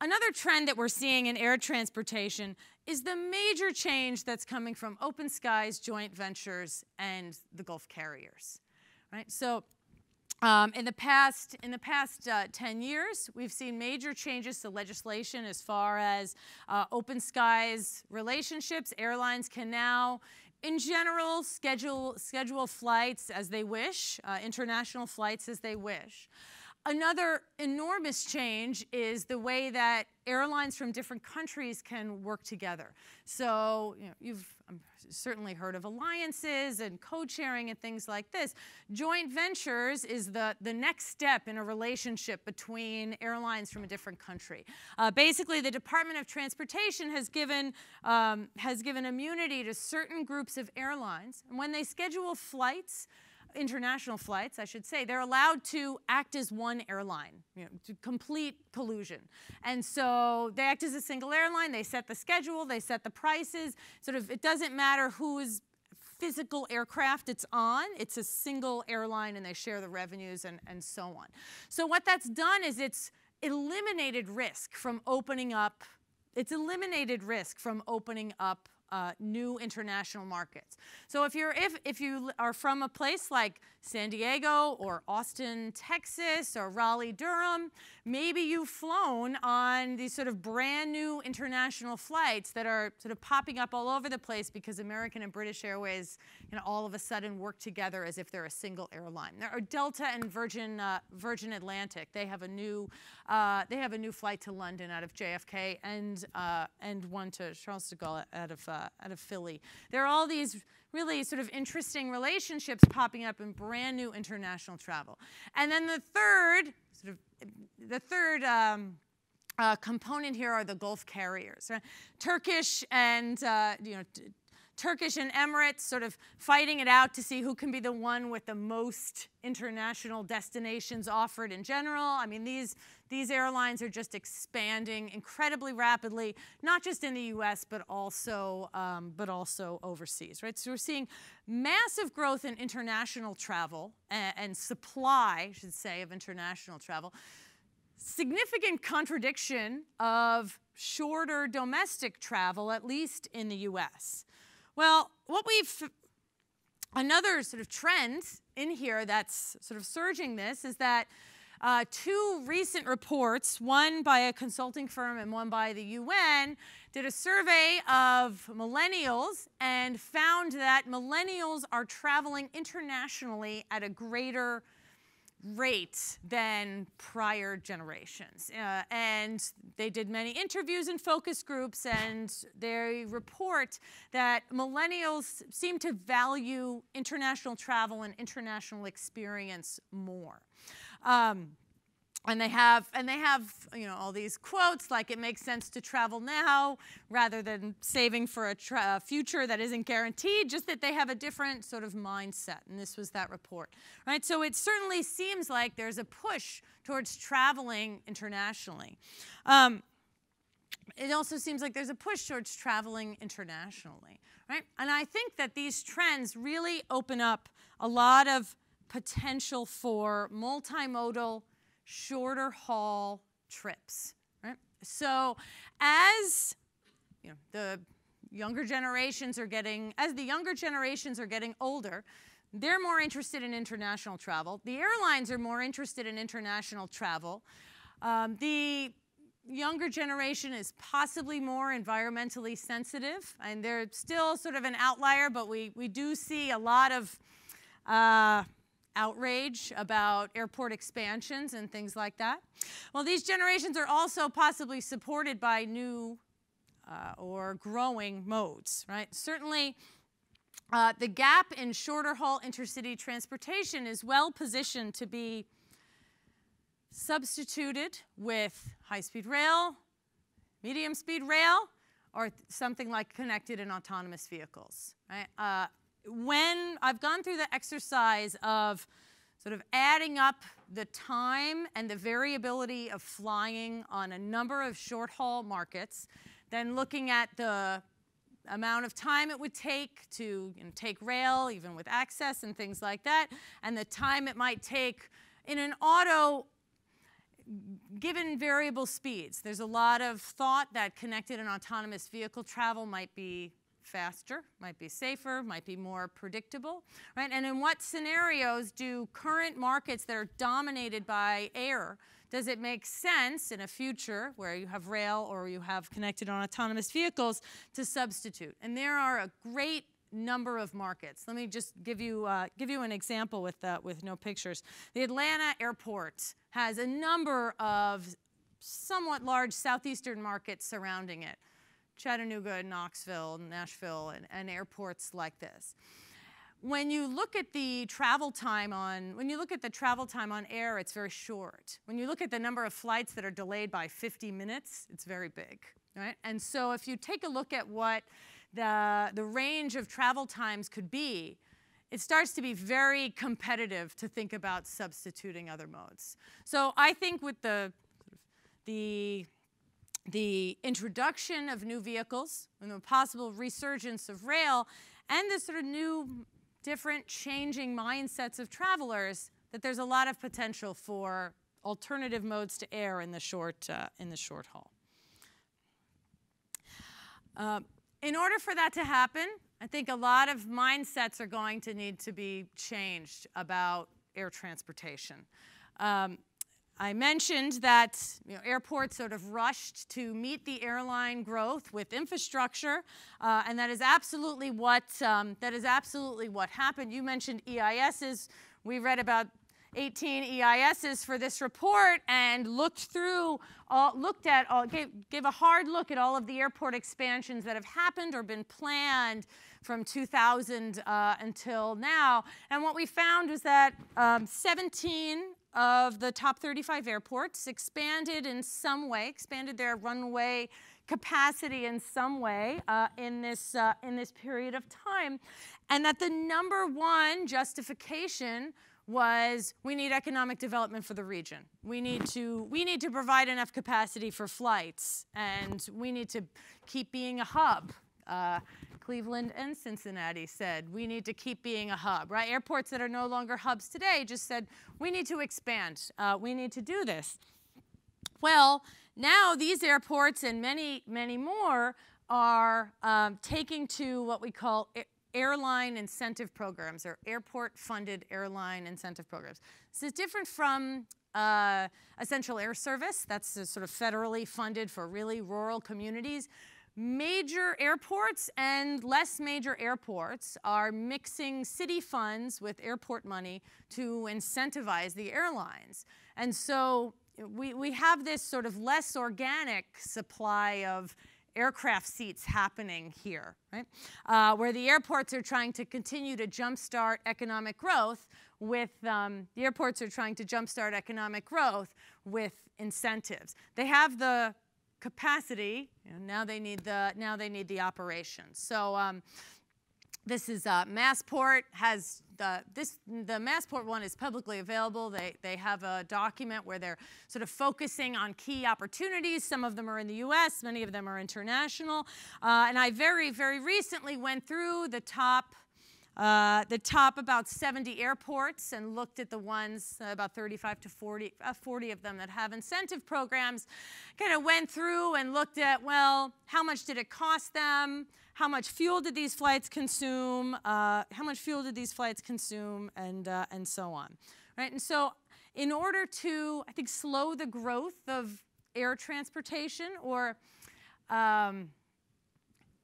Another trend that we're seeing in air transportation is the major change that's coming from open skies, joint ventures, and the Gulf carriers. Right? So um, in the past, in the past uh, 10 years, we've seen major changes to legislation as far as uh, open skies relationships. Airlines can now, in general, schedule, schedule flights as they wish, uh, international flights as they wish. Another enormous change is the way that airlines from different countries can work together. So, you know, you've certainly heard of alliances and code sharing and things like this. Joint ventures is the, the next step in a relationship between airlines from a different country. Uh, basically, the Department of Transportation has given, um, has given immunity to certain groups of airlines. And when they schedule flights, international flights, I should say, they're allowed to act as one airline, you know, to complete collusion. And so they act as a single airline, they set the schedule, they set the prices, sort of, it doesn't matter whose physical aircraft it's on, it's a single airline and they share the revenues and, and so on. So what that's done is it's eliminated risk from opening up, it's eliminated risk from opening up uh, new international markets. So if you're if if you are from a place like San Diego or Austin, Texas, or Raleigh, Durham, maybe you've flown on these sort of brand new international flights that are sort of popping up all over the place because American and British Airways, you know, all of a sudden work together as if they're a single airline. There are Delta and Virgin uh, Virgin Atlantic. They have a new uh, they have a new flight to London out of JFK and uh, and one to Charles de Gaulle out of uh, out of Philly. There are all these really sort of interesting relationships popping up in brand new international travel. And then the third sort of the third. Um, uh, component here are the Gulf carriers. Right? Turkish and uh, you know Turkish and Emirates sort of fighting it out to see who can be the one with the most international destinations offered in general. I mean, these, these airlines are just expanding incredibly rapidly, not just in the US, but also, um, but also overseas, right? So we're seeing massive growth in international travel and, and supply, I should say, of international travel. Significant contradiction of shorter domestic travel, at least in the US. Well, what we've, another sort of trend in here that's sort of surging this is that uh, two recent reports, one by a consulting firm and one by the UN, did a survey of millennials and found that millennials are traveling internationally at a greater rate than prior generations. Uh, and they did many interviews and focus groups, and they report that millennials seem to value international travel and international experience more. Um, and they have and they have you know all these quotes like it makes sense to travel now rather than saving for a, a, future that isn't guaranteed just that they have a different sort of mindset and this was that report right? So it certainly seems like there's a push towards traveling internationally. Um, it also seems like there's a push towards traveling internationally right? And i think that these trends really open up a lot of potential for multimodal shorter haul trips, right? So as you know, the younger generations are getting, as the younger generations are getting older, they're more interested in international travel. The airlines are more interested in international travel. Um, the younger generation is possibly more environmentally sensitive, and they're still sort of an outlier, but we, we do see a lot of uh, outrage about airport expansions and things like that. Well, these generations are also possibly supported by new uh, or growing modes, right? Certainly, uh, the gap in shorter haul intercity transportation is well positioned to be substituted with high speed rail, medium speed rail, or something like connected and autonomous vehicles. Right? Uh, when I've gone through the exercise of sort of adding up the time and the variability of flying on a number of short haul markets, then looking at the amount of time it would take to you know, take rail, even with access and things like that, and the time it might take in an auto given variable speeds. There's a lot of thought that connected and autonomous vehicle travel might be faster, might be safer, might be more predictable, right? And in what scenarios do current markets that are dominated by air, does it make sense in a future where you have rail or you have connected on autonomous vehicles to substitute? And there are a great number of markets. Let me just give you, uh, give you an example with, uh, with no pictures. The Atlanta airport has a number of somewhat large southeastern markets surrounding it. Chattanooga, Knoxville, Nashville, and, and airports like this. When you look at the travel time on when you look at the travel time on air it's very short. When you look at the number of flights that are delayed by 50 minutes it's very big right? And so if you take a look at what the the range of travel times could be it starts to be very competitive to think about substituting other modes. So i think with the the the introduction of new vehicles and the possible resurgence of rail and the sort of new different changing mindsets of travelers that there's a lot of potential for alternative modes to air in the short, uh, in the short haul. Uh, in order for that to happen, I think a lot of mindsets are going to need to be changed about air transportation. Um, I mentioned that you know, airports sort of rushed to meet the airline growth with infrastructure, uh, and that is absolutely what um, that is absolutely what happened. You mentioned EISs. We read about 18 EISs for this report and looked through, all, looked at, all, gave, gave a hard look at all of the airport expansions that have happened or been planned from 2000 uh, until now. And what we found was that um, 17 of the top 35 airports expanded in some way, expanded their runway capacity in some way uh, in, this, uh, in this period of time. And that the number one justification was we need economic development for the region. We need to, we need to provide enough capacity for flights, and we need to keep being a hub. Uh, Cleveland and Cincinnati said we need to keep being a hub, right? Airports that are no longer hubs today just said we need to expand. Uh, we need to do this. Well, now these airports and many, many more are um, taking to what we call airline incentive programs or airport funded airline incentive programs. This is different from uh, Essential Air Service, that's sort of federally funded for really rural communities. Major airports and less major airports are mixing city funds with airport money to incentivize the airlines. And so we, we have this sort of less organic supply of aircraft seats happening here, right? Uh, where the airports are trying to continue to jumpstart economic growth with, um, the airports are trying to jumpstart economic growth with incentives. They have the capacity. Know, now they need the now they need the operations. So um, this is uh, Massport has the this the Massport one is publicly available. They they have a document where they're sort of focusing on key opportunities. Some of them are in the U.S. Many of them are international. Uh, and I very very recently went through the top uh, the top about 70 airports and looked at the ones, uh, about 35 to 40, uh, 40 of them that have incentive programs. Kind of went through and looked at, well, how much did it cost them? How much fuel did these flights consume? Uh, how much fuel did these flights consume? And, uh, and so on. Right? And so, in order to, I think, slow the growth of air transportation or um,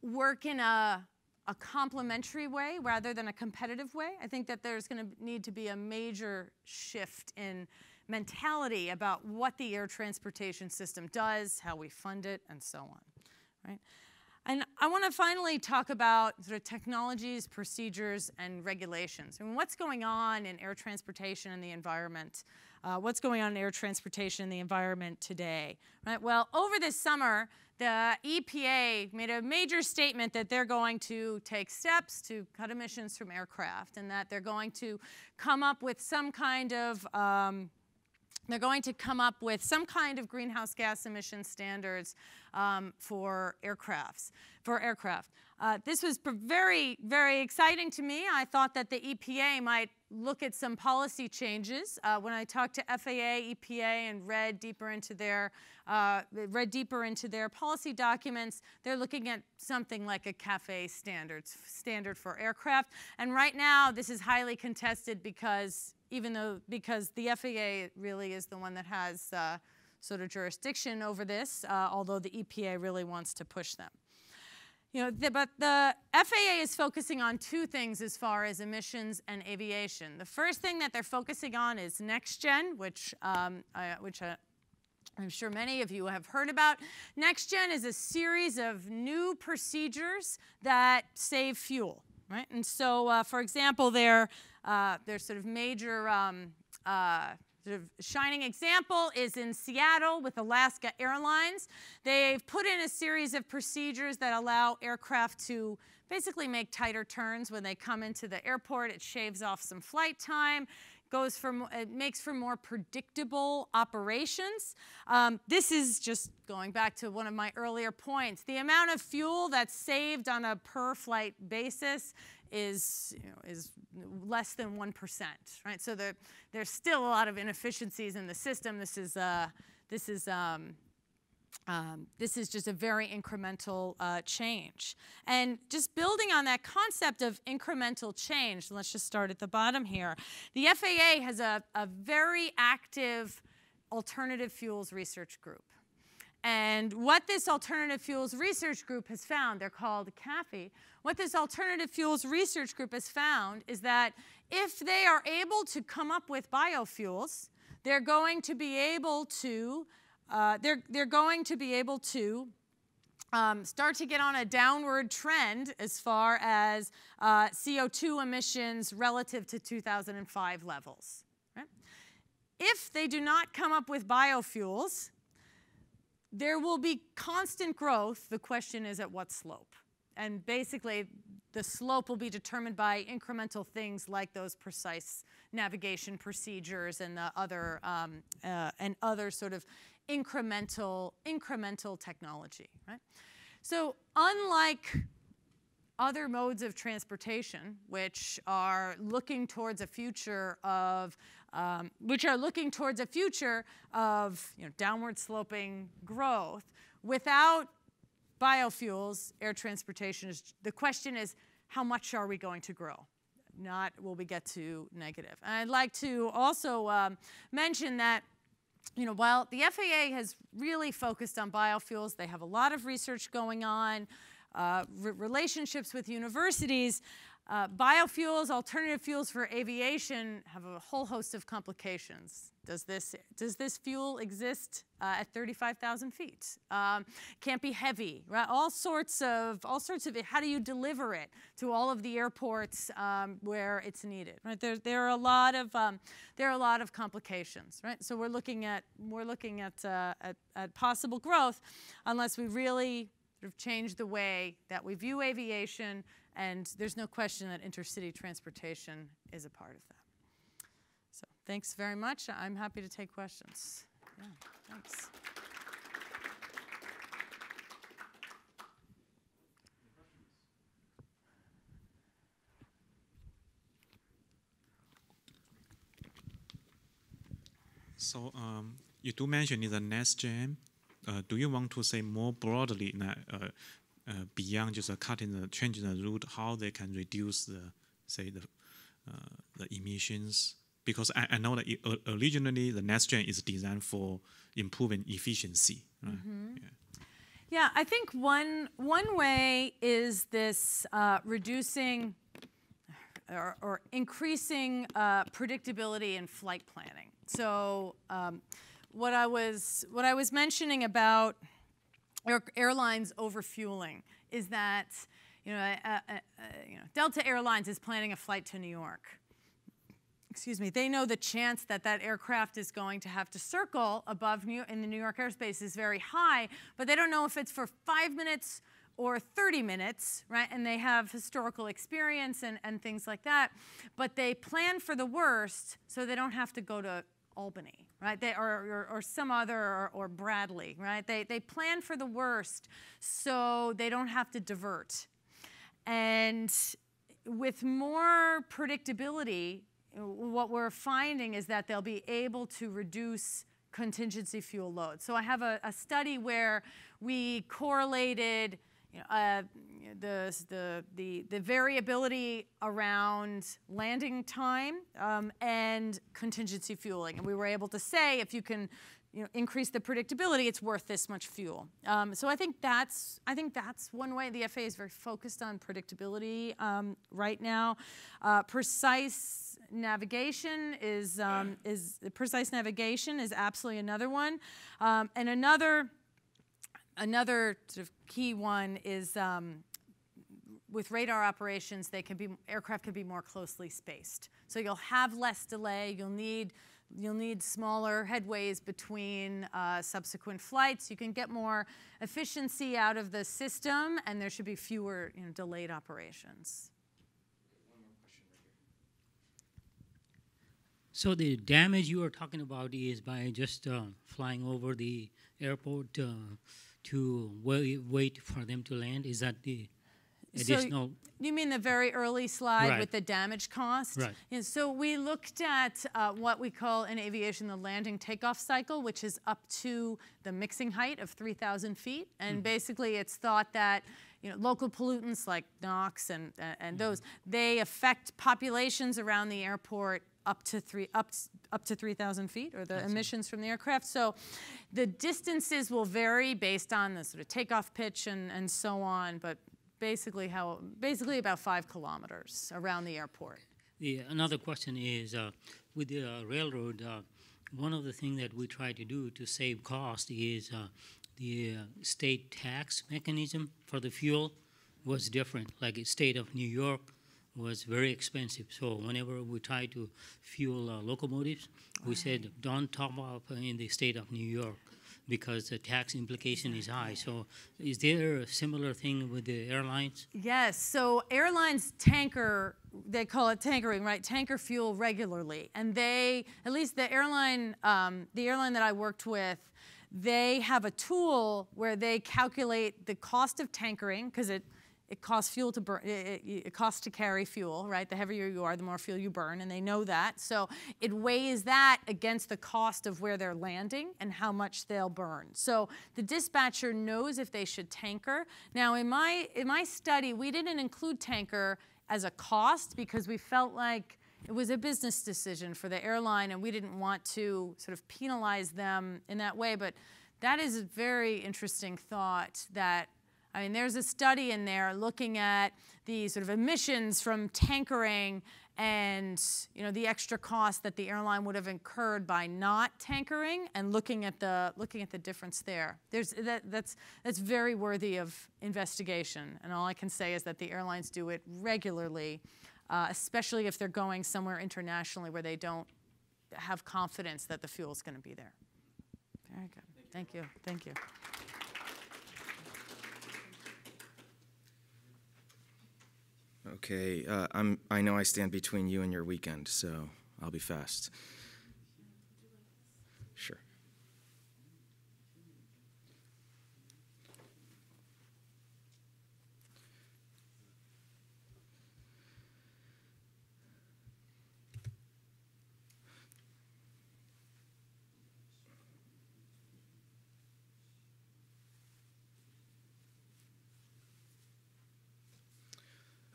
work in a a complementary way rather than a competitive way. I think that there's going to need to be a major shift in mentality about what the air transportation system does, how we fund it, and so on. Right? And I want to finally talk about sort of technologies, procedures, and regulations. I mean, what's going on in air transportation and the environment? Uh, what's going on in air transportation and the environment today? Right? Well, over this summer, the EPA made a major statement that they're going to take steps to cut emissions from aircraft and that they're going to come up with some kind of um, they're going to come up with some kind of greenhouse gas emission standards um, for aircrafts for aircraft. Uh, this was very, very exciting to me. I thought that the EPA might look at some policy changes. Uh, when I talked to FAA, EPA, and read deeper into their uh, read deeper into their policy documents, they're looking at something like a CAFE standards standard for aircraft. And right now, this is highly contested because even though because the FAA really is the one that has uh, sort of jurisdiction over this, uh, although the EPA really wants to push them. You know, the, but the FAA is focusing on two things as far as emissions and aviation. The first thing that they're focusing on is NextGen, which um, I, which uh, I'm sure many of you have heard about. NextGen is a series of new procedures that save fuel, right? And so, uh, for example, their, uh, their sort of major um, uh, sort of shining example is in Seattle with Alaska Airlines. They've put in a series of procedures that allow aircraft to basically make tighter turns when they come into the airport. It shaves off some flight time goes for it makes for more predictable operations. Um, this is just going back to one of my earlier points. The amount of fuel that's saved on a per flight basis is you know, is less than one percent, right? So the, there's still a lot of inefficiencies in the system. This is uh, this is um, um, this is just a very incremental uh, change. And just building on that concept of incremental change, let's just start at the bottom here. The FAA has a, a very active alternative fuels research group. And what this alternative fuels research group has found, they're called CAAFI, what this alternative fuels research group has found is that if they are able to come up with biofuels, they're going to be able to uh, they're, they're going to be able to um, start to get on a downward trend as far as uh, CO2 emissions relative to 2005 levels. Right? If they do not come up with biofuels, there will be constant growth. The question is at what slope? And basically, the slope will be determined by incremental things like those precise navigation procedures and the other um, uh, and other sort of incremental, incremental technology, right? So unlike other modes of transportation, which are looking towards a future of, um, which are looking towards a future of you know, downward sloping growth, without biofuels, air transportation is, the question is, how much are we going to grow? Not will we get to negative. And I'd like to also um, mention that you know, while the FAA has really focused on biofuels, they have a lot of research going on, uh, relationships with universities. Uh, biofuels, alternative fuels for aviation have a whole host of complications. Does this, does this fuel exist uh, at 35,000 feet? Um, can't be heavy, right? All sorts of, all sorts of, how do you deliver it to all of the airports um, where it's needed, right? There, there are a lot of, um, there are a lot of complications, right? So we're looking at, we're looking at, uh, at, at possible growth unless we really sort of change the way that we view aviation, and there's no question that intercity transportation is a part of that. So thanks very much. I'm happy to take questions. Yeah, thanks. So um, you do mention in the NextGen. Uh, do you want to say more broadly that uh, uh, beyond just cutting the changing the route, how they can reduce the say the uh, the emissions? Because I, I know that it, originally the NextGen is designed for improving efficiency. Right? Mm-hmm. Yeah. yeah. I think one one way is this uh, reducing or, or increasing uh, predictability in flight planning. So um, what I was what I was mentioning about air, airlines overfueling is that you know, uh, uh, uh, you know Delta Airlines is planning a flight to New York. Excuse me. They know the chance that that aircraft is going to have to circle above New, in the New York airspace is very high, but they don't know if it's for five minutes or 30 minutes, right? And they have historical experience and, and things like that. But they plan for the worst so they don't have to go to Albany, right? They, or, or, or some other, or, or, Bradley, right? They, they plan for the worst so they don't have to divert. And with more predictability, what we're finding is that they'll be able to reduce contingency fuel load. So I have a, a study where we correlated you know, uh, the, the, the, the, variability around landing time um, and contingency fueling. And we were able to say if you can you know, increase the predictability, it's worth this much fuel. Um, so I think that's I think that's one way. The FAA is very focused on predictability um, right now. Uh, precise navigation is um, is precise navigation is absolutely another one, um, and another another sort of key one is um, with radar operations, they can be aircraft can be more closely spaced. So you'll have less delay. You'll need you'll need smaller headways between uh, subsequent flights. You can get more efficiency out of the system, and there should be fewer you know, delayed operations. So the damage you are talking about is by just uh, flying over the airport uh, to wait, wait for them to land. Is that the additional? So you mean the very early slide Right. with the damage cost? Right. Yeah, so we looked at uh, what we call in aviation the landing takeoff cycle, which is up to the mixing height of 3,000 feet. And basically, it's thought that you know, local pollutants like NOx and, uh, and those, they affect populations around the airport up to three up up to 3,000 feet, or the emissions from the aircraft. So, the distances will vary based on the sort of takeoff pitch and, and so on. But basically, how basically about five kilometers around the airport. The another question is uh, with the uh, railroad. Uh, one of the things that we try to do to save cost is uh, the uh, state tax mechanism for the fuel was different. Like the state of New York was very expensive. So whenever we try to fuel uh, locomotives, we said don't top up in the state of New York because the tax implication is high. So is there a similar thing with the airlines? Yes, so airlines tanker, they call it tankering, right? Tanker fuel regularly. And they, at least the airline, um, the airline that I worked with, they have a tool where they calculate the cost of tankering, because it, it costs fuel to burn, it, it, it costs to carry fuel, right? The heavier you are, the more fuel you burn, and they know that. So it weighs that against the cost of where they're landing and how much they'll burn. So the dispatcher knows if they should tanker. Now, in my in my study, we didn't include tanker as a cost because we felt like it was a business decision for the airline, and we didn't want to sort of penalize them in that way. But that is a very interesting thought that I mean, there's a study in there looking at the sort of emissions from tankering and you know the extra cost that the airline would have incurred by not tankering and looking at the looking at the difference there. There's that that's that's very worthy of investigation. And all I can say is that the airlines do it regularly, uh, especially if they're going somewhere internationally where they don't have confidence that the fuel is going to be there. Very good. Thank you. Thank you. Okay, uh, I'm, I know I stand between you and your weekend, so I'll be fast. Sure.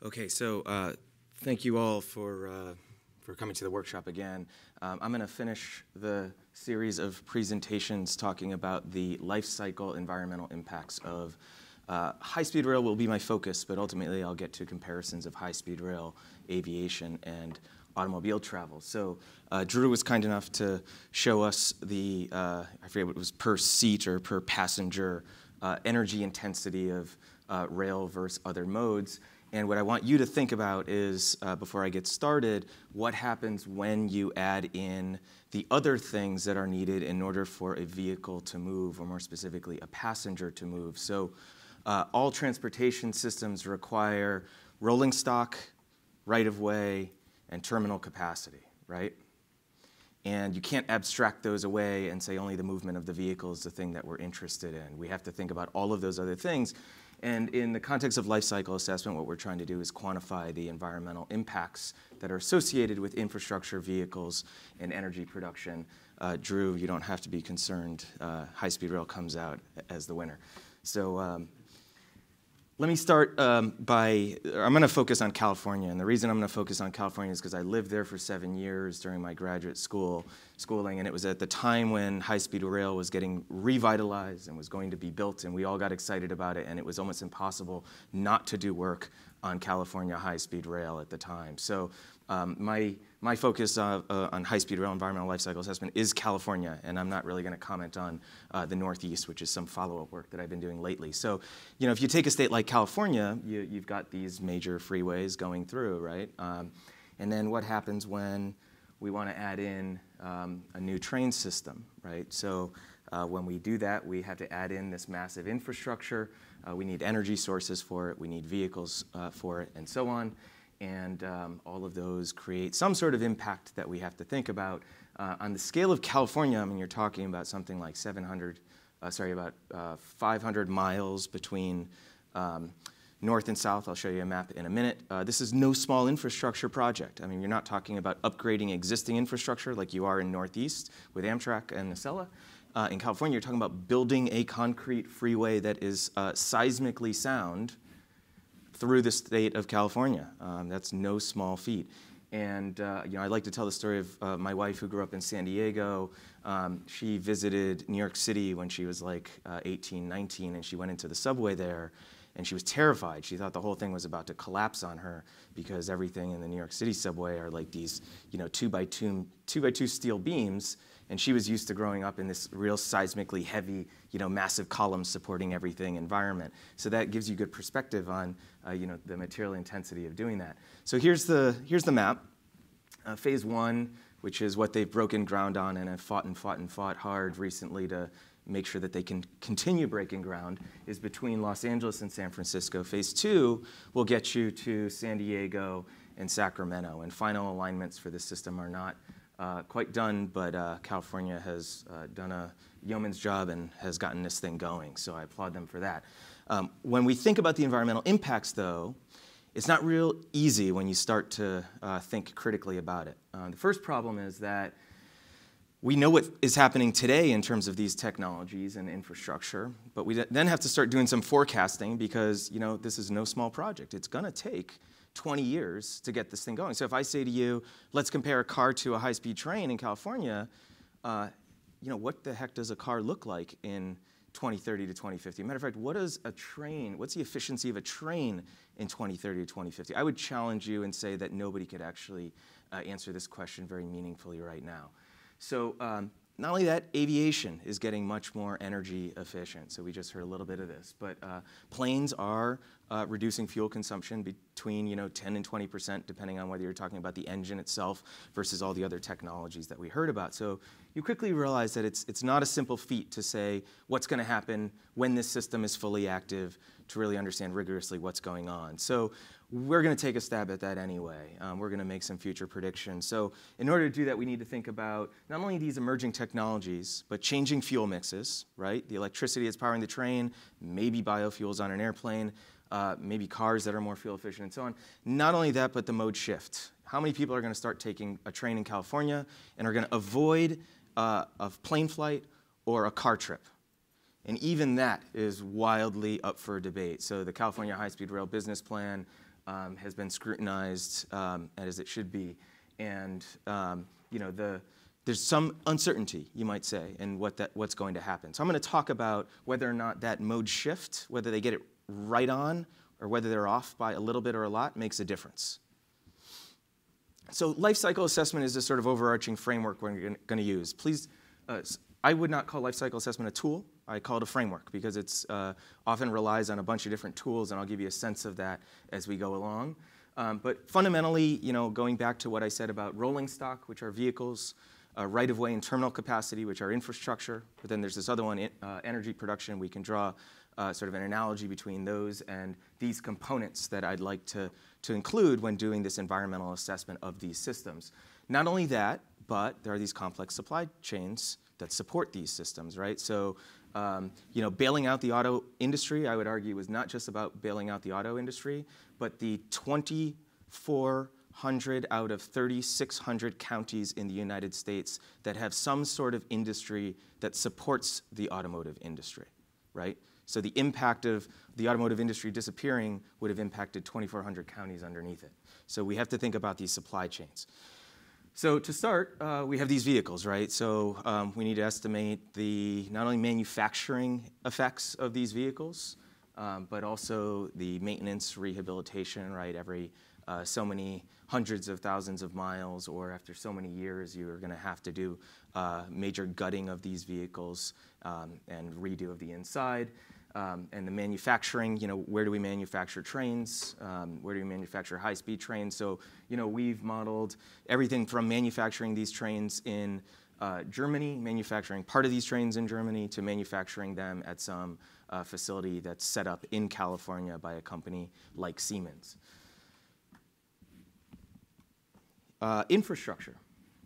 Okay, so uh, thank you all for, uh, for coming to the workshop again. Um, I'm going to finish the series of presentations talking about the life cycle environmental impacts of uh, high-speed rail will be my focus, but ultimately I'll get to comparisons of high-speed rail, aviation, and automobile travel. So uh, Drew was kind enough to show us the, uh, I forget what it was, per seat or per passenger uh, energy intensity of uh, rail versus other modes. And what I want you to think about is, uh, before I get started, what happens when you add in the other things that are needed in order for a vehicle to move, or more specifically, a passenger to move. So, uh, all transportation systems require rolling stock, right of way, and terminal capacity, right? And you can't abstract those away and say only the movement of the vehicle is the thing that we're interested in. We have to think about all of those other things. And in the context of life cycle assessment, what we're trying to do is quantify the environmental impacts that are associated with infrastructure, vehicles, and energy production. Uh, Drew, you don't have to be concerned. Uh, high speed rail comes out as the winner. So, um, let me start um, by, I'm going to focus on California. And the reason I'm going to focus on California is because I lived there for seven years during my graduate school schooling. And it was at the time when high speed rail was getting revitalized and was going to be built. And we all got excited about it. And it was almost impossible not to do work on California high speed rail at the time. So um, my, my focus uh, uh, on high-speed rail environmental life cycle assessment is California, and I'm not really going to comment on uh, the Northeast, which is some follow-up work that I've been doing lately. So, you know, if you take a state like California, you, have got these major freeways going through, right? Um, and then what happens when we want to add in um, a new train system, right? So uh, when we do that, we have to add in this massive infrastructure. Uh, we need energy sources for it. We need vehicles uh, for it, and so on and um, all of those create some sort of impact that we have to think about. Uh, on the scale of California, I mean, you're talking about something like 700, uh, sorry, about uh, 500 miles between um, north and south. I'll show you a map in a minute. Uh, this is no small infrastructure project. I mean, you're not talking about upgrading existing infrastructure like you are in Northeast with Amtrak and Acela. Uh, in California, you're talking about building a concrete freeway that is uh, seismically sound through the state of California. Um, that's no small feat. And uh, you know, I like to tell the story of uh, my wife who grew up in San Diego. Um, she visited New York City when she was like uh, 18, 19, and she went into the subway there, and she was terrified. She thought the whole thing was about to collapse on her because everything in the New York City subway are like these, you know, two by two, two by two steel beams and she was used to growing up in this real seismically heavy, you know, massive columns supporting everything environment. So that gives you good perspective on, uh, you know, the material intensity of doing that. So here's the, here's the map. Uh, phase one, which is what they've broken ground on and have fought and fought and fought hard recently to make sure that they can continue breaking ground, is between Los Angeles and San Francisco. Phase two will get you to San Diego and Sacramento, and final alignments for this system are not uh, quite done, but uh, California has uh, done a yeoman's job and has gotten this thing going, so I applaud them for that. Um, when we think about the environmental impacts, though, it's not real easy when you start to uh, think critically about it. Uh, the first problem is that we know what is happening today in terms of these technologies and infrastructure, but we then have to start doing some forecasting because you know this is no small project. It's going to take 20 years to get this thing going. So if I say to you, let's compare a car to a high-speed train in California, uh, you know, what the heck does a car look like in 2030 to 2050? Matter of fact, what is a train, what's the efficiency of a train in 2030 to 2050? I would challenge you and say that nobody could actually uh, answer this question very meaningfully right now. So um, not only that, aviation is getting much more energy efficient. So we just heard a little bit of this. But uh, planes are uh, reducing fuel consumption between you know 10 and 20 percent, depending on whether you're talking about the engine itself versus all the other technologies that we heard about. So you quickly realize that it's it's not a simple feat to say what's going to happen when this system is fully active to really understand rigorously what's going on. So we're going to take a stab at that anyway. Um, we're going to make some future predictions. So in order to do that, we need to think about not only these emerging technologies, but changing fuel mixes, right? The electricity that's powering the train, maybe biofuels on an airplane, uh, maybe cars that are more fuel efficient and so on. Not only that, but the mode shift. How many people are going to start taking a train in California and are going to avoid uh, a plane flight or a car trip? And even that is wildly up for debate. So the California High Speed Rail Business Plan um, has been scrutinized um, as it should be. And um, you know, the, there's some uncertainty, you might say, in what that, what's going to happen. So I'm going to talk about whether or not that mode shift, whether they get it right on or whether they're off by a little bit or a lot, makes a difference. So life cycle assessment is this sort of overarching framework we're going to use. Please, uh, I would not call life cycle assessment a tool. I call it a framework because it uh, often relies on a bunch of different tools, and I'll give you a sense of that as we go along. Um, but fundamentally, you know, going back to what I said about rolling stock, which are vehicles, uh, right-of-way and terminal capacity, which are infrastructure, but then there's this other one, uh, energy production. We can draw uh, sort of an analogy between those and these components that I'd like to, to include when doing this environmental assessment of these systems. Not only that, but there are these complex supply chains that support these systems, right? So um, you know, bailing out the auto industry, I would argue, was not just about bailing out the auto industry, but the 2,400 out of 3,600 counties in the United States that have some sort of industry that supports the automotive industry, right? So the impact of the automotive industry disappearing would have impacted 2,400 counties underneath it. So we have to think about these supply chains. So to start, uh, we have these vehicles, right? So um, we need to estimate the not only manufacturing effects of these vehicles, um, but also the maintenance, rehabilitation, right? Every uh, so many hundreds of thousands of miles, or after so many years, you're going to have to do uh, major gutting of these vehicles um, and redo of the inside. Um, and the manufacturing, you know, where do we manufacture trains? Um, where do we manufacture high-speed trains? So, you know, we've modeled everything from manufacturing these trains in uh, Germany, manufacturing part of these trains in Germany, to manufacturing them at some uh, facility that's set up in California by a company like Siemens. Uh, infrastructure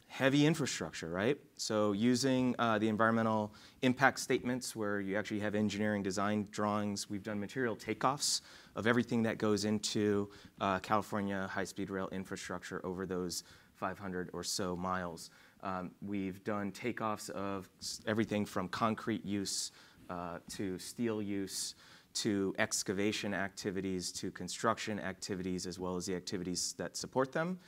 heavy infrastructure, right? So using uh, the environmental impact statements where you actually have engineering design drawings, we've done material takeoffs of everything that goes into uh, California high-speed rail infrastructure over those 500 or so miles. Um, we've done takeoffs of everything from concrete use uh, to steel use to excavation activities to construction activities as well as the activities that support them.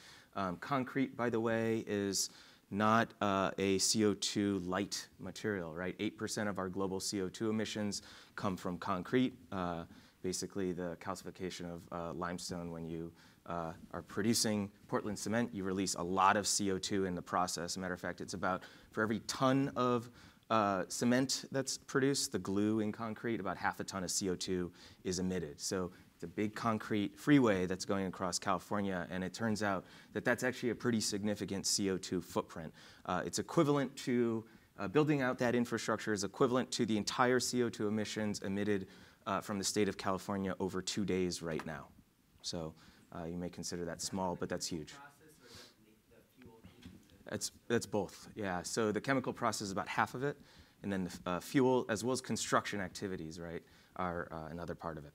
Um, concrete, by the way, is not uh, a CO2 light material, right? 8% of our global CO2 emissions come from concrete, uh, basically the calcification of uh, limestone. When you uh, are producing Portland cement, you release a lot of CO2 in the process. Matter of fact, it's about for every ton of uh, cement that's produced, the glue in concrete, about half a ton of CO2 is emitted. So it's a big concrete freeway that's going across California, and it turns out that that's actually a pretty significant CO2 footprint. Uh, it's equivalent to uh, building out that infrastructure is equivalent to the entire CO2 emissions emitted uh, from the state of California over two days right now. So uh, you may consider that small, but that's huge. That's, that's both, yeah. So the chemical process is about half of it, and then the uh, fuel, as well as construction activities, right, are uh, another part of it.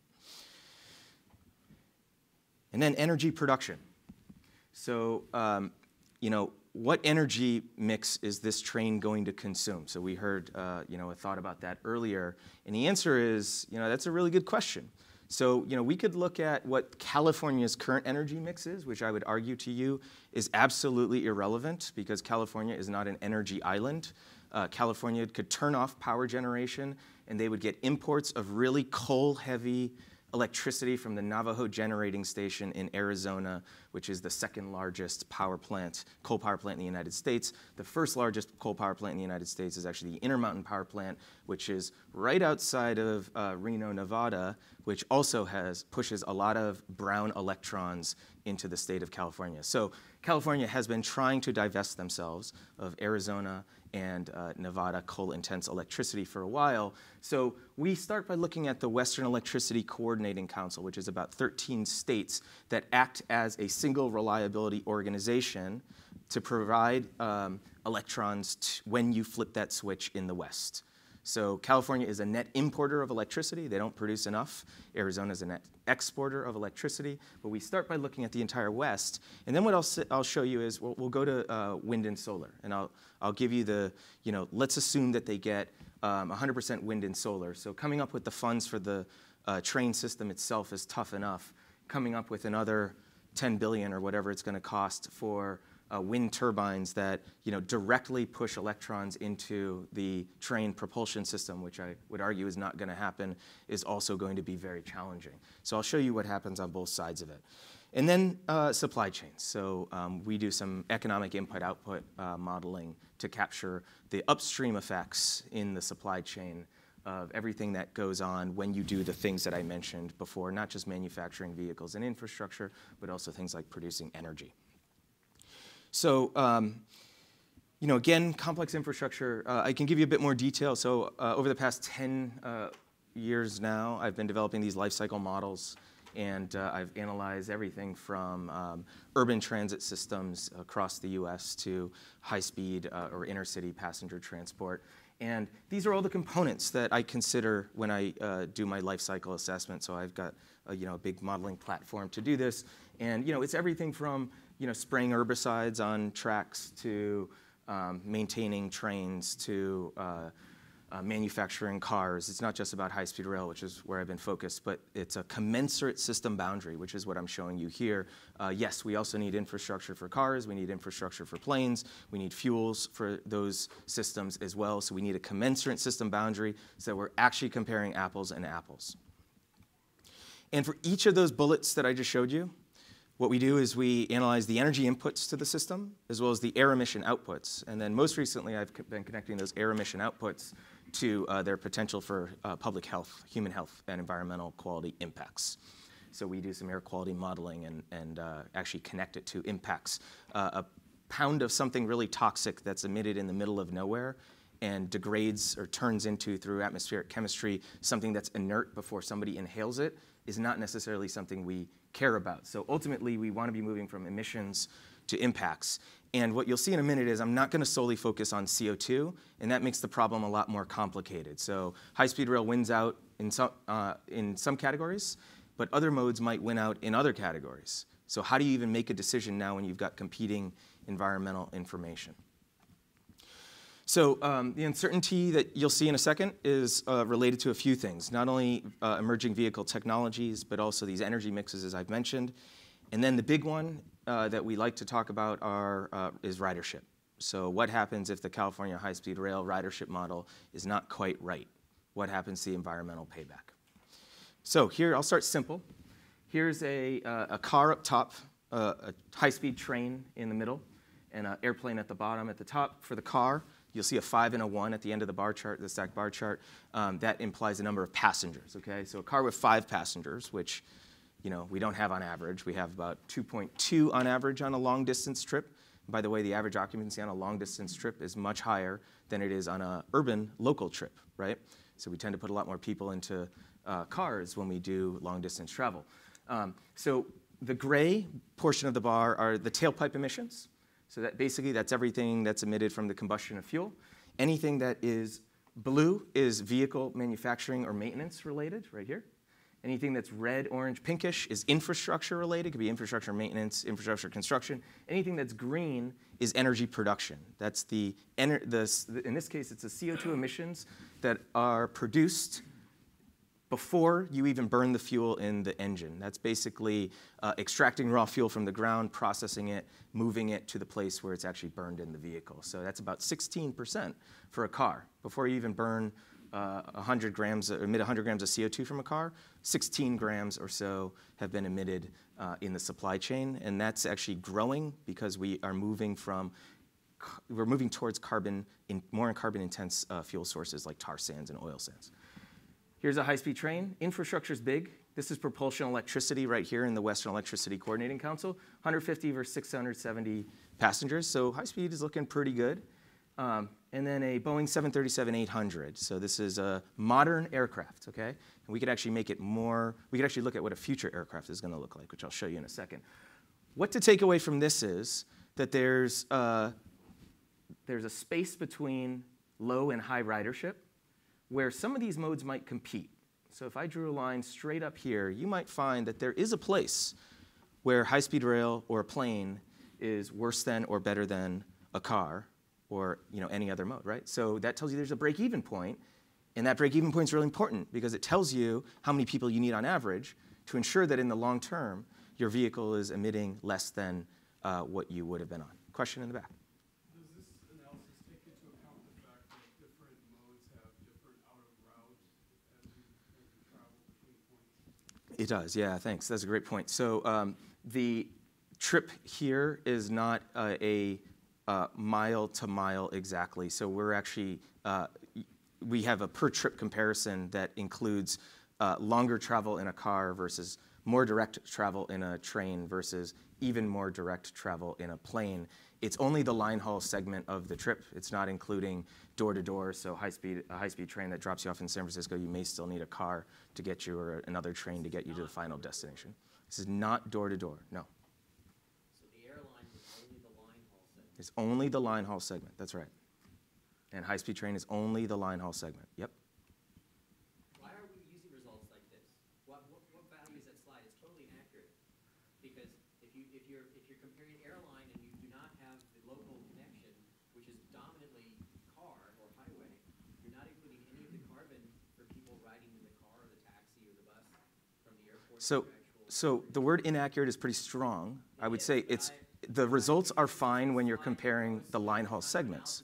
And then energy production. So, um, you know, what energy mix is this train going to consume? So we heard, uh, you know, a thought about that earlier. And the answer is, you know, that's a really good question. So, you know, we could look at what California's current energy mix is, which I would argue to you is absolutely irrelevant because California is not an energy island. Uh, California could turn off power generation and they would get imports of really coal heavy electricity from the Navajo Generating Station in Arizona, which is the second largest power plant, coal power plant in the United States. The first largest coal power plant in the United States is actually the Intermountain Power Plant, which is right outside of uh, Reno, Nevada, which also has pushes a lot of brown electrons into the state of California. So California has been trying to divest themselves of Arizona and uh, Nevada coal intense electricity for a while. So we start by looking at the Western Electricity Coordinating Council, which is about 13 states that act as a single reliability organization to provide um, electrons when you flip that switch in the West. So California is a net importer of electricity. They don't produce enough. Arizona is a net exporter of electricity. But we start by looking at the entire West. And then what I'll, I'll show you is we'll, we'll go to uh, wind and solar. And I'll, I'll give you the, you know, let's assume that they get 100% um, wind and solar. So coming up with the funds for the uh, train system itself is tough enough. Coming up with another 10 billion or whatever it's going to cost for uh, wind turbines that you know, directly push electrons into the train propulsion system, which I would argue is not going to happen, is also going to be very challenging. So I'll show you what happens on both sides of it. And then uh, supply chains. So um, we do some economic input-output uh, modeling to capture the upstream effects in the supply chain of everything that goes on when you do the things that I mentioned before, not just manufacturing vehicles and infrastructure, but also things like producing energy. So, um, you know, again, complex infrastructure, uh, I can give you a bit more detail. So uh, over the past 10 uh, years now, I've been developing these life cycle models and uh, I've analyzed everything from um, urban transit systems across the US to high-speed uh, or intercity passenger transport. And these are all the components that I consider when I uh, do my life cycle assessment. So I've got a, you know, a big modeling platform to do this. And you know, it's everything from you know, spraying herbicides on tracks to um, maintaining trains to uh, uh, manufacturing cars. It's not just about high-speed rail, which is where I've been focused, but it's a commensurate system boundary, which is what I'm showing you here. Uh, yes, we also need infrastructure for cars. We need infrastructure for planes. We need fuels for those systems as well. So we need a commensurate system boundary so that we're actually comparing apples and apples. And for each of those bullets that I just showed you, what we do is we analyze the energy inputs to the system as well as the air emission outputs. And then most recently, I've been connecting those air emission outputs to uh, their potential for uh, public health, human health, and environmental quality impacts. So we do some air quality modeling and, and uh, actually connect it to impacts. Uh, a pound of something really toxic that's emitted in the middle of nowhere and degrades or turns into, through atmospheric chemistry, something that's inert before somebody inhales it is not necessarily something we care about. So ultimately, we want to be moving from emissions to impacts. And what you'll see in a minute is I'm not going to solely focus on CO2, and that makes the problem a lot more complicated. So high-speed rail wins out in some, uh, in some categories, but other modes might win out in other categories. So how do you even make a decision now when you've got competing environmental information? So um, the uncertainty that you'll see in a second is uh, related to a few things, not only uh, emerging vehicle technologies, but also these energy mixes, as I've mentioned. And then the big one uh, that we like to talk about are, uh, is ridership. So what happens if the California high-speed rail ridership model is not quite right? What happens to the environmental payback? So here, I'll start simple. Here's a, uh, a car up top, uh, a high-speed train in the middle, and an airplane at the bottom. At the top for the car, You'll see a five and a one at the end of the bar chart, the stack bar chart. Um, that implies a number of passengers, okay? So a car with five passengers, which, you know, we don't have on average. We have about 2.2 on average on a long distance trip. By the way, the average occupancy on a long distance trip is much higher than it is on an urban local trip, right? So we tend to put a lot more people into uh, cars when we do long distance travel. Um, so the gray portion of the bar are the tailpipe emissions. So that basically that's everything that's emitted from the combustion of fuel. Anything that is blue is vehicle manufacturing or maintenance related, right here. Anything that's red, orange, pinkish is infrastructure related. It could be infrastructure maintenance, infrastructure construction. Anything that's green is energy production. That's the, the in this case, it's the CO2 emissions that are produced before you even burn the fuel in the engine. That's basically uh, extracting raw fuel from the ground, processing it, moving it to the place where it's actually burned in the vehicle. So that's about 16% for a car. Before you even burn uh, 100 grams, emit 100 grams of CO2 from a car, 16 grams or so have been emitted uh, in the supply chain, and that's actually growing because we are moving from we're moving towards carbon in more carbon intense uh, fuel sources like tar sands and oil sands. Here's a high-speed train. Infrastructure's big. This is propulsion electricity right here in the Western Electricity Coordinating Council. 150 versus 670 passengers, so high speed is looking pretty good. Um, and then a Boeing 737-800. So this is a modern aircraft, okay? And we could actually make it more, we could actually look at what a future aircraft is gonna look like, which I'll show you in a second. What to take away from this is that there's, uh, there's a space between low and high ridership where some of these modes might compete. So if I drew a line straight up here, you might find that there is a place where high-speed rail or a plane is worse than or better than a car or you know, any other mode, right? So that tells you there's a break-even point, and that break-even point is really important because it tells you how many people you need on average to ensure that in the long term, your vehicle is emitting less than uh, what you would have been on. Question in the back. It does, yeah, thanks. That's a great point. So um, the trip here is not uh, a uh, mile to mile exactly. So we're actually, uh, we have a per trip comparison that includes uh, longer travel in a car versus more direct travel in a train versus even more direct travel in a plane. It's only the line haul segment of the trip. It's not including door to door. So high speed, a high speed train that drops you off in San Francisco, you may still need a car to get you or another train to get you to the final destination. This is not door to door. No. So the airline is only the line haul segment. It's only the line haul segment. That's right. And high speed train is only the line haul segment. Yep. So, so the word inaccurate is pretty strong. I would say it's, the results are fine when you're comparing the line haul segments.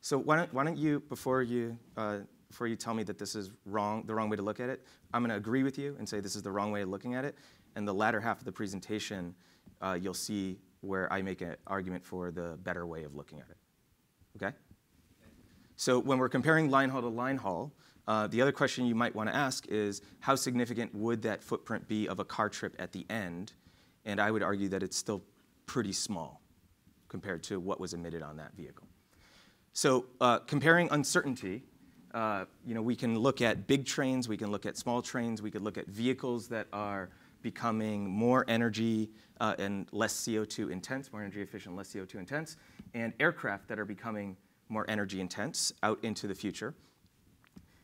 So why don't, why don't you, before you, uh, before you tell me that this is wrong, the wrong way to look at it, I'm going to agree with you and say this is the wrong way of looking at it. And the latter half of the presentation, uh, you'll see where I make an argument for the better way of looking at it. Okay? So when we're comparing line haul to line haul, uh, the other question you might want to ask is how significant would that footprint be of a car trip at the end? And I would argue that it's still pretty small compared to what was emitted on that vehicle. So uh, comparing uncertainty, uh, you know, we can look at big trains, we can look at small trains, we could look at vehicles that are becoming more energy uh, and less CO2 intense, more energy efficient, less CO2 intense, and aircraft that are becoming more energy intense out into the future.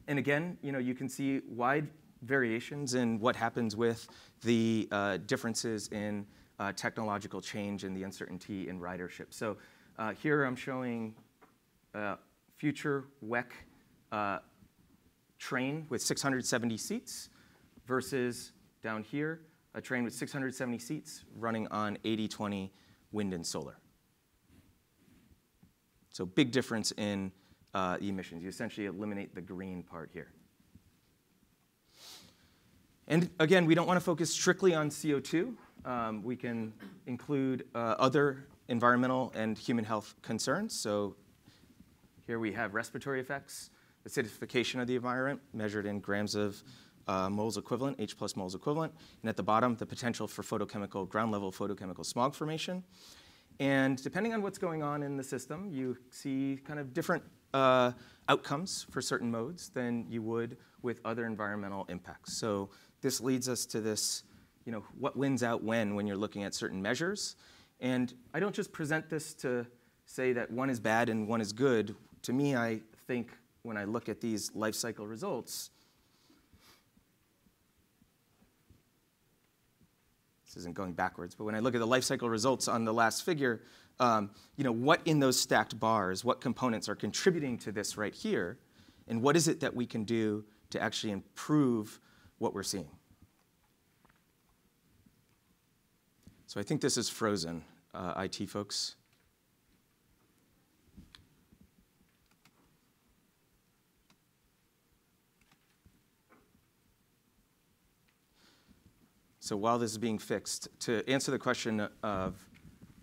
And again, you know, you can see wide variations in what happens with the uh, differences in uh, technological change and the uncertainty in ridership. So uh, here I'm showing uh, future WEC uh, train with 670 seats versus down here, a train with 670 seats running on 80-20 wind and solar. So big difference in uh, emissions. You essentially eliminate the green part here. And again, we don't want to focus strictly on CO2. Um, we can include uh, other environmental and human health concerns. So here we have respiratory effects, acidification of the environment measured in grams of uh, moles equivalent, H plus moles equivalent. And at the bottom, the potential for photochemical, ground level photochemical smog formation. And depending on what's going on in the system, you see kind of different uh, outcomes for certain modes than you would with other environmental impacts. So this leads us to this, you know, what wins out when when you're looking at certain measures. And I don't just present this to say that one is bad and one is good. To me, I think when I look at these life cycle results, this isn't going backwards, but when I look at the life cycle results on the last figure, um, you know, what in those stacked bars, what components are contributing to this right here, and what is it that we can do to actually improve what we're seeing. So I think this is frozen, uh, IT folks. So while this is being fixed, to answer the question of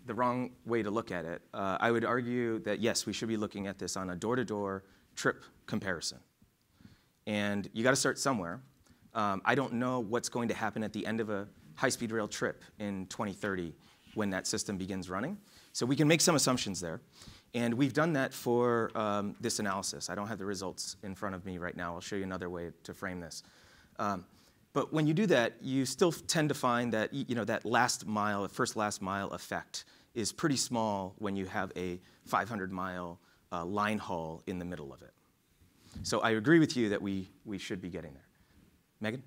the wrong way to look at it, uh, I would argue that yes, we should be looking at this on a door to door trip comparison. And you got to start somewhere. Um, I don't know what's going to happen at the end of a high speed rail trip in 2030 when that system begins running. So we can make some assumptions there. And we've done that for um, this analysis. I don't have the results in front of me right now. I'll show you another way to frame this. Um, but when you do that, you still tend to find that you know that last mile, first last mile effect is pretty small when you have a 500 mile uh, line haul in the middle of it. So I agree with you that we, we should be getting there. Megan?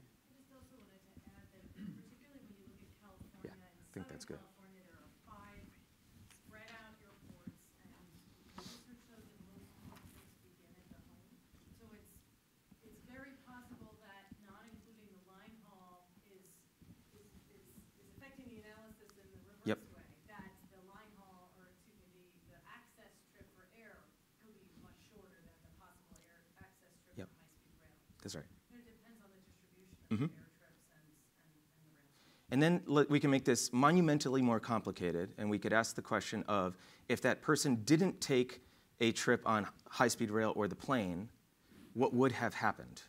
Yeah, I think that's good. California, there are five spread out airports, and research shows that most conflicts begin at the home. So it's, it's very possible that not including the line haul is, is, is, is affecting the analysis in the Yep. reverse way. That the line haul, or excuse me, the, the access trip for air could be much shorter than the possible air access trip Yep. for high-speed rail. That's right. It depends on the distribution Mhm. of air trips and, and, and the rail. And then we can make this monumentally more complicated, and we could ask the question of if that person didn't take a trip on high speed rail or the plane, what would have happened?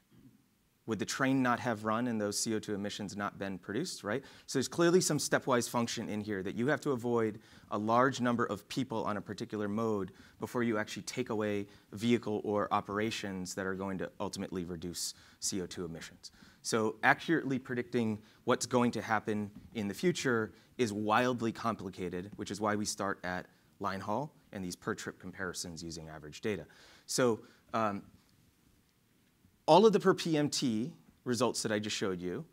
Would the train not have run and those CO2 emissions not been produced, right? So there's clearly some stepwise function in here that you have to avoid a large number of people on a particular mode before you actually take away vehicle or operations that are going to ultimately reduce CO2 emissions. So accurately predicting what's going to happen in the future is wildly complicated, which is why we start at line haul and these per trip comparisons using average data. So um, all of the per PMT results that I just showed you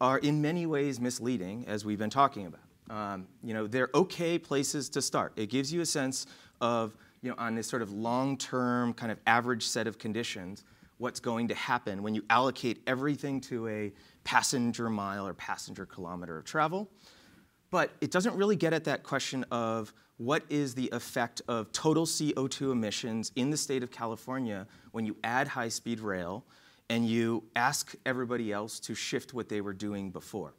are in many ways misleading, as we've been talking about. Um, you know, they're okay places to start. It gives you a sense of, you know, on this sort of long-term kind of average set of conditions, what's going to happen when you allocate everything to a passenger mile or passenger kilometer of travel. But it doesn't really get at that question of what is the effect of total CO2 emissions in the state of California when you add high speed rail and you ask everybody else to shift what they were doing before.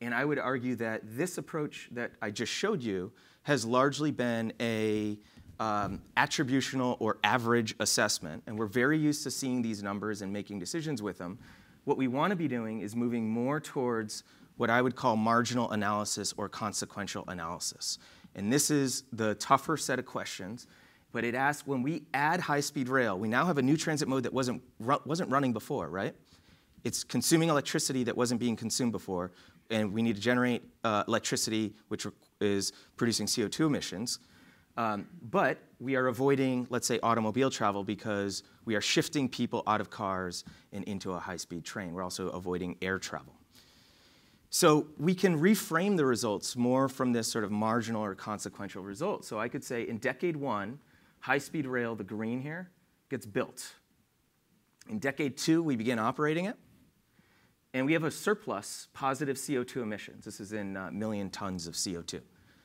And I would argue that this approach that I just showed you has largely been a um, attributional or average assessment, and we're very used to seeing these numbers and making decisions with them. What we want to be doing is moving more towards what I would call marginal analysis or consequential analysis. And this is the tougher set of questions, but it asks when we add high speed rail, we now have a new transit mode that wasn't, wasn't running before, right? It's consuming electricity that wasn't being consumed before, and we need to generate uh, electricity, which is producing CO2 emissions. Um, but we are avoiding, let's say, automobile travel because we are shifting people out of cars and into a high speed train. We're also avoiding air travel. So we can reframe the results more from this sort of marginal or consequential result. So I could say in decade one, high speed rail, the green here, gets built. In decade two, we begin operating it. And we have a surplus positive CO2 emissions. This is in uh, million tons of CO2.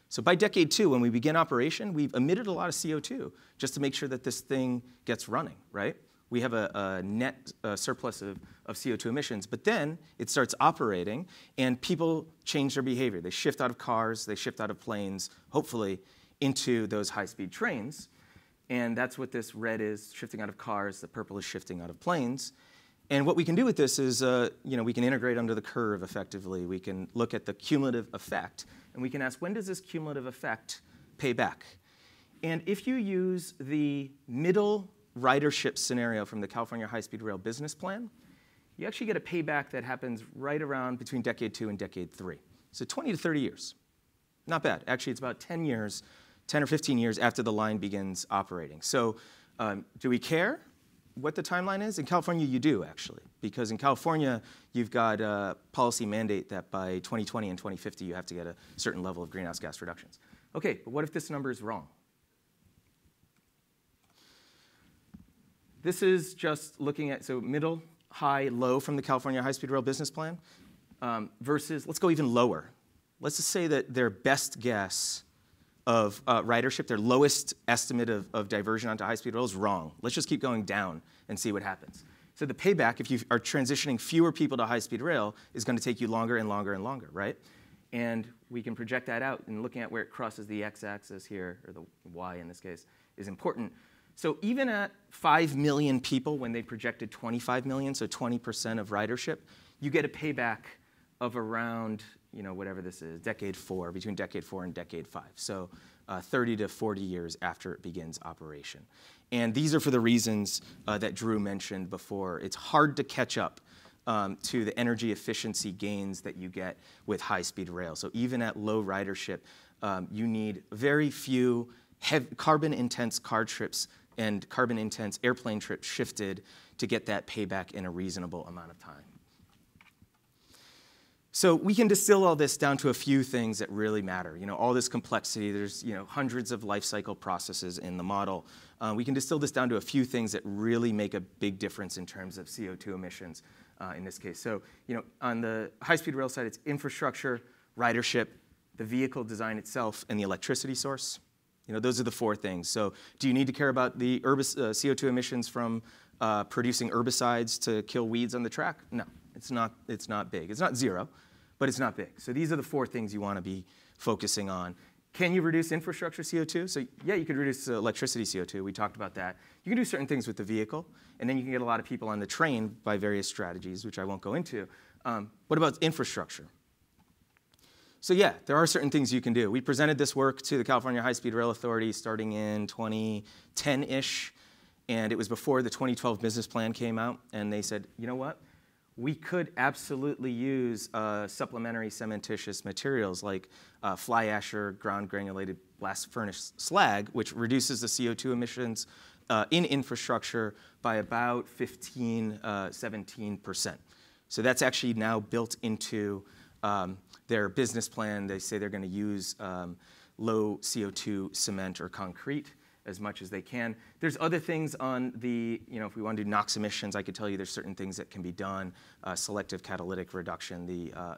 So by decade two, when we begin operation, we've emitted a lot of CO2 just to make sure that this thing gets running, right? We have a, a net uh, surplus of, of CO2 emissions, but then it starts operating and people change their behavior. They shift out of cars, they shift out of planes, hopefully into those high-speed trains. And that's what this red is, shifting out of cars, the purple is shifting out of planes. And what we can do with this is, uh, you know, we can integrate under the curve effectively. We can look at the cumulative effect and we can ask, when does this cumulative effect pay back? And if you use the middle ridership scenario from the California High Speed Rail business plan, you actually get a payback that happens right around between decade two and decade three. So 20 to 30 years. Not bad. Actually, it's about 10 years, 10 or 15 years after the line begins operating. So um, do we care? what the timeline is? In California, you do actually, because in California, you've got a policy mandate that by 2020 and 2050, you have to get a certain level of greenhouse gas reductions. Okay, but what if this number is wrong? This is just looking at, so middle, high, low from the California High Speed Rail Business Plan um, versus, let's go even lower. Let's just say that their best guess of uh, ridership, their lowest estimate of, of diversion onto high-speed rail is wrong. Let's just keep going down and see what happens. So the payback, if you are transitioning fewer people to high-speed rail, is going to take you longer and longer and longer, right? And we can project that out, and looking at where it crosses the x-axis here, or the y in this case, is important. So even at 5 million people, when they projected 25 million, so 20% of ridership, you get a payback of around you know, whatever this is, decade four, between decade four and decade five. So uh, 30 to 40 years after it begins operation. And these are for the reasons uh, that Drew mentioned before. It's hard to catch up um, to the energy efficiency gains that you get with high speed rail. So even at low ridership, um, you need very few carbon intense car trips and carbon intense airplane trips shifted to get that payback in a reasonable amount of time. So we can distill all this down to a few things that really matter. You know, all this complexity, there's you know, hundreds of life cycle processes in the model. Uh, we can distill this down to a few things that really make a big difference in terms of CO2 emissions uh, in this case. So you know, on the high-speed rail side, it's infrastructure, ridership, the vehicle design itself, and the electricity source. You know, those are the four things. So do you need to care about the uh, CO2 emissions from uh, producing herbicides to kill weeds on the track? No. It's not, it's not big. It's not zero, but it's not big. So these are the four things you want to be focusing on. Can you reduce infrastructure CO2? So yeah, you could reduce uh, electricity CO2. We talked about that. You can do certain things with the vehicle, and then you can get a lot of people on the train by various strategies, which I won't go into. Um, what about infrastructure? So yeah, there are certain things you can do. We presented this work to the California High Speed Rail Authority starting in 2010-ish, and it was before the 2012 business plan came out, and they said, you know what? We could absolutely use uh, supplementary cementitious materials like uh, fly ash or ground granulated blast furnace slag, which reduces the CO2 emissions uh, in infrastructure by about 15, 17%. Uh, so that's actually now built into um, their business plan. They say they're going to use um, low CO2 cement or concrete as much as they can. There's other things on the, you know, if we want to do NOx emissions, I could tell you there's certain things that can be done. Uh, selective catalytic reduction, the uh,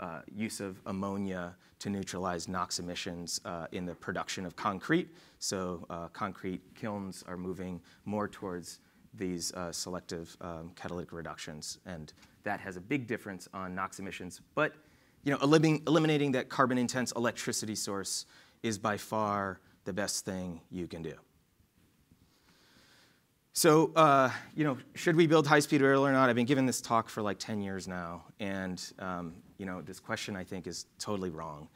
uh, use of ammonia to neutralize NOx emissions uh, in the production of concrete. So uh, concrete kilns are moving more towards these uh, selective um, catalytic reductions, and that has a big difference on NOx emissions. But you know, eliminating, eliminating that carbon-intense electricity source is by far the best thing you can do. So, uh, you know, should we build high-speed rail or not? I've been giving this talk for like 10 years now, and um, you know, this question I think is totally wrong.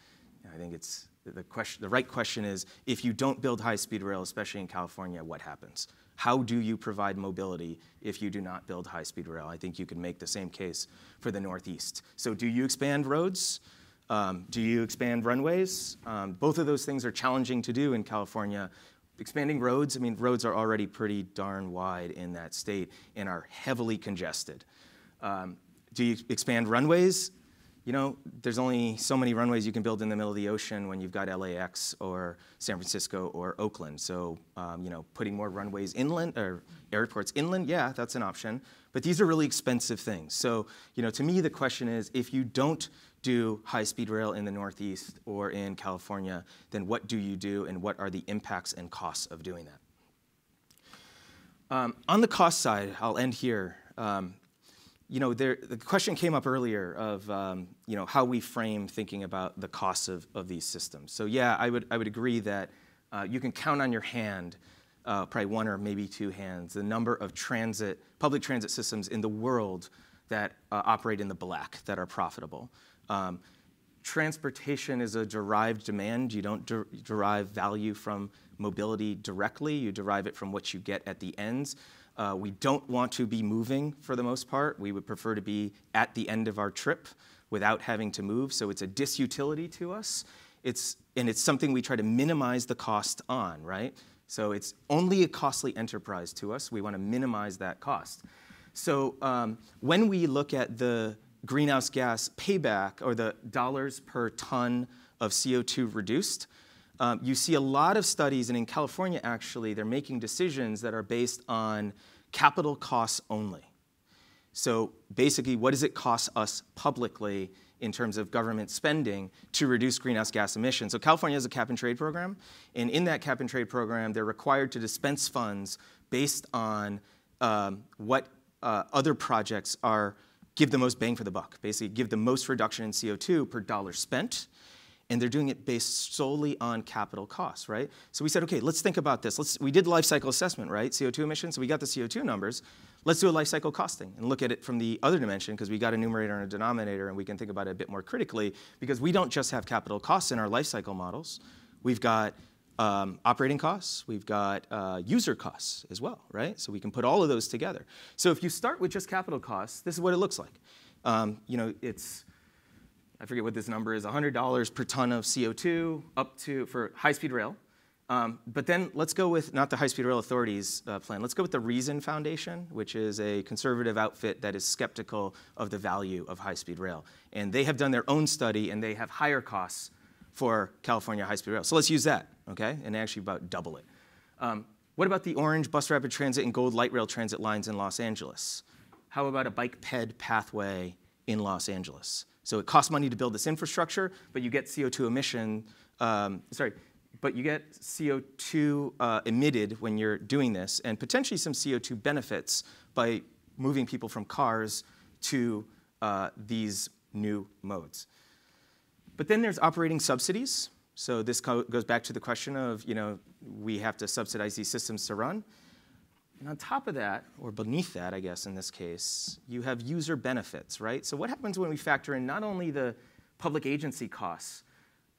I think it's the question. The right question is, if you don't build high-speed rail, especially in California, what happens? How do you provide mobility if you do not build high-speed rail? I think you can make the same case for the Northeast. So, do you expand roads? Um, do you expand runways? Um, both of those things are challenging to do in California. Expanding roads, I mean, roads are already pretty darn wide in that state and are heavily congested. Um, do you expand runways? You know, there's only so many runways you can build in the middle of the ocean when you've got LAX or San Francisco or Oakland. So, um, you know, putting more runways inland or airports inland, yeah, that's an option. But these are really expensive things. So, you know, to me, the question is if you don't do high speed rail in the Northeast or in California, then what do you do and what are the impacts and costs of doing that? Um, on the cost side, I'll end here. Um, you know, there, the question came up earlier of um, you know how we frame thinking about the costs of, of these systems. So yeah, I would I would agree that uh, you can count on your hand, uh, probably one or maybe two hands, the number of transit public transit systems in the world that uh, operate in the black that are profitable. Um, transportation is a derived demand. You don't de derive value from mobility directly, you derive it from what you get at the ends. Uh, we don't want to be moving for the most part. We would prefer to be at the end of our trip without having to move. So it's a disutility to us. It's, and it's something we try to minimize the cost on, right? So it's only a costly enterprise to us. We want to minimize that cost. So um, when we look at the greenhouse gas payback or the dollars per ton of CO2 reduced, um, you see a lot of studies, and in California actually, they're making decisions that are based on capital costs only. So basically, what does it cost us publicly in terms of government spending to reduce greenhouse gas emissions? So California has a cap and trade program, and in that cap and trade program, they're required to dispense funds based on um, what uh, other projects are give the most bang for the buck, basically give the most reduction in CO2 per dollar spent. And they're doing it based solely on capital costs, right? So we said, okay, let's think about this. Let's, we did life cycle assessment, right? CO2 emissions, so we got the CO2 numbers. Let's do a life cycle costing and look at it from the other dimension because we got a numerator and a denominator and we can think about it a bit more critically because we don't just have capital costs in our life cycle models. We've got um, operating costs, we've got uh, user costs as well, right? So we can put all of those together. So if you start with just capital costs, this is what it looks like. Um, you know, it's, I forget what this number is, $100 per ton of CO2 up to, for high-speed rail. Um, but then let's go with not the High Speed Rail authorities uh, plan. Let's go with the Reason Foundation, which is a conservative outfit that is skeptical of the value of high speed rail. And they have done their own study and they have higher costs for California high speed rail. So let's use that okay? And actually about double it. Um, what about the orange bus rapid transit and gold light rail transit lines in Los Angeles? How about a bike ped pathway in Los Angeles? So it costs money to build this infrastructure, but you get CO2 emission, um, sorry, but you get CO2 uh, emitted when you're doing this, and potentially some CO2 benefits by moving people from cars to uh, these new modes. But then there's operating subsidies. So this goes back to the question of, you know, we have to subsidize these systems to run. And on top of that, or beneath that, I guess in this case, you have user benefits, right? So what happens when we factor in not only the public agency costs,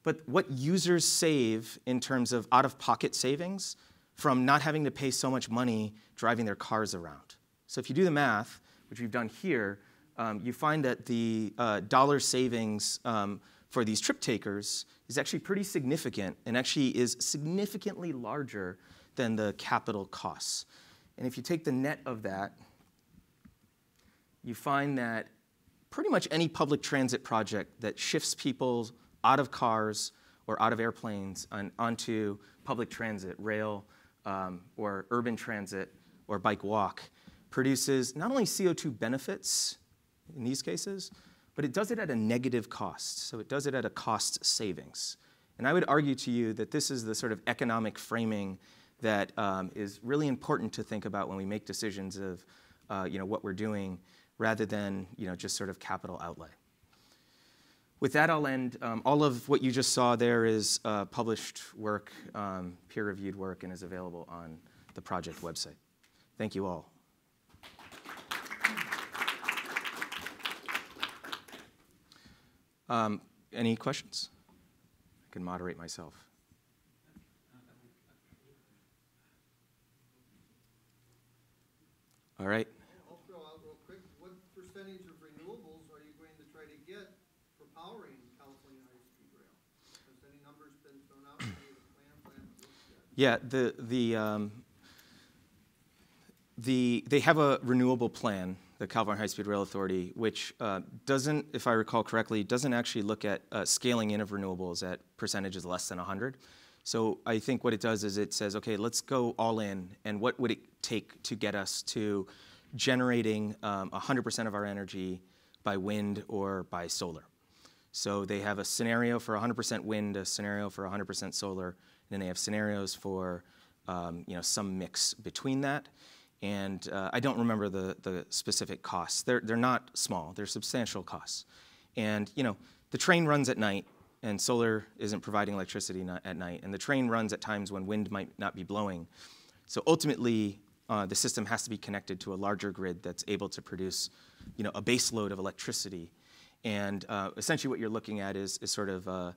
but what users save in terms of out-of-pocket savings from not having to pay so much money driving their cars around. So if you do the math, which we've done here, um, you find that the uh, dollar savings um, for these trip takers is actually pretty significant and actually is significantly larger than the capital costs. And if you take the net of that, you find that pretty much any public transit project that shifts people out of cars or out of airplanes and onto public transit, rail, um, or urban transit or bike walk produces not only CO2 benefits in these cases, but it does it at a negative cost. So it does it at a cost savings. And I would argue to you that this is the sort of economic framing that um, is really important to think about when we make decisions of uh, you know, what we're doing rather than you know, just sort of capital outlay. With that, I'll end. Um, all of what you just saw there is uh, published work, um, peer-reviewed work, and is available on the project website. Thank you all. Um, any questions? I can moderate myself. All right. I'll throw out real quick, what percentage of renewables are you going to try to get for powering California high-speed rail? Has any numbers been thrown out, any of the plans, I haven't looked yet. Yeah, the, the, um, the, they have a renewable plan, the California High Speed Rail Authority, which uh, doesn't, if I recall correctly, doesn't actually look at uh, scaling in of renewables at percentages less than 100. So I think what it does is it says, okay, let's go all in, and what would it take to get us to generating um, 100% of our energy by wind or by solar? So they have a scenario for 100% wind, a scenario for 100% solar, and then they have scenarios for um, you know some mix between that. And uh, I don't remember the, the specific costs. They're, they're not small, they're substantial costs. And you know, the train runs at night, and solar isn't providing electricity at night, and the train runs at times when wind might not be blowing. So ultimately, uh, the system has to be connected to a larger grid that's able to produce you know, a base load of electricity. And uh, essentially what you're looking at is, is sort of uh,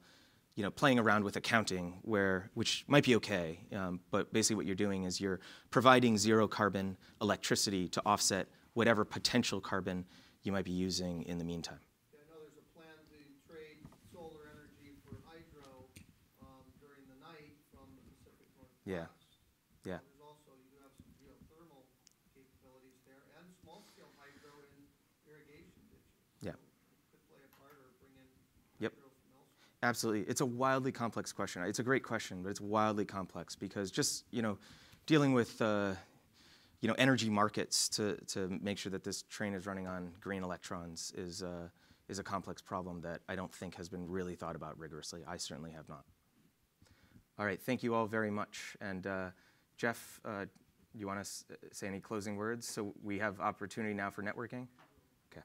you know, playing around with accounting, where, which might be okay, um, but basically what you're doing is you're providing zero carbon electricity to offset whatever potential carbon you might be using in the meantime. Yeah, I there's a plan to trade solar energy for hydro, um, during the night from the Pacific Northwest. Yeah. Yeah. There's also, you have some geothermal capabilities there and small-scale hydro in irrigation ditches. Yeah. So it Could play a part or bring in Yep. hydro from elsewhere. Absolutely. It's a wildly complex question. It's a great question, but it's wildly complex because just, you know, dealing with, uh, you know, energy markets to, to make sure that this train is running on green electrons is, uh, is a complex problem that I don't think has been really thought about rigorously. I certainly have not. All right. Thank you all very much. And uh, Jeff, uh, you want to say any closing words? So we have opportunity now for networking? Okay.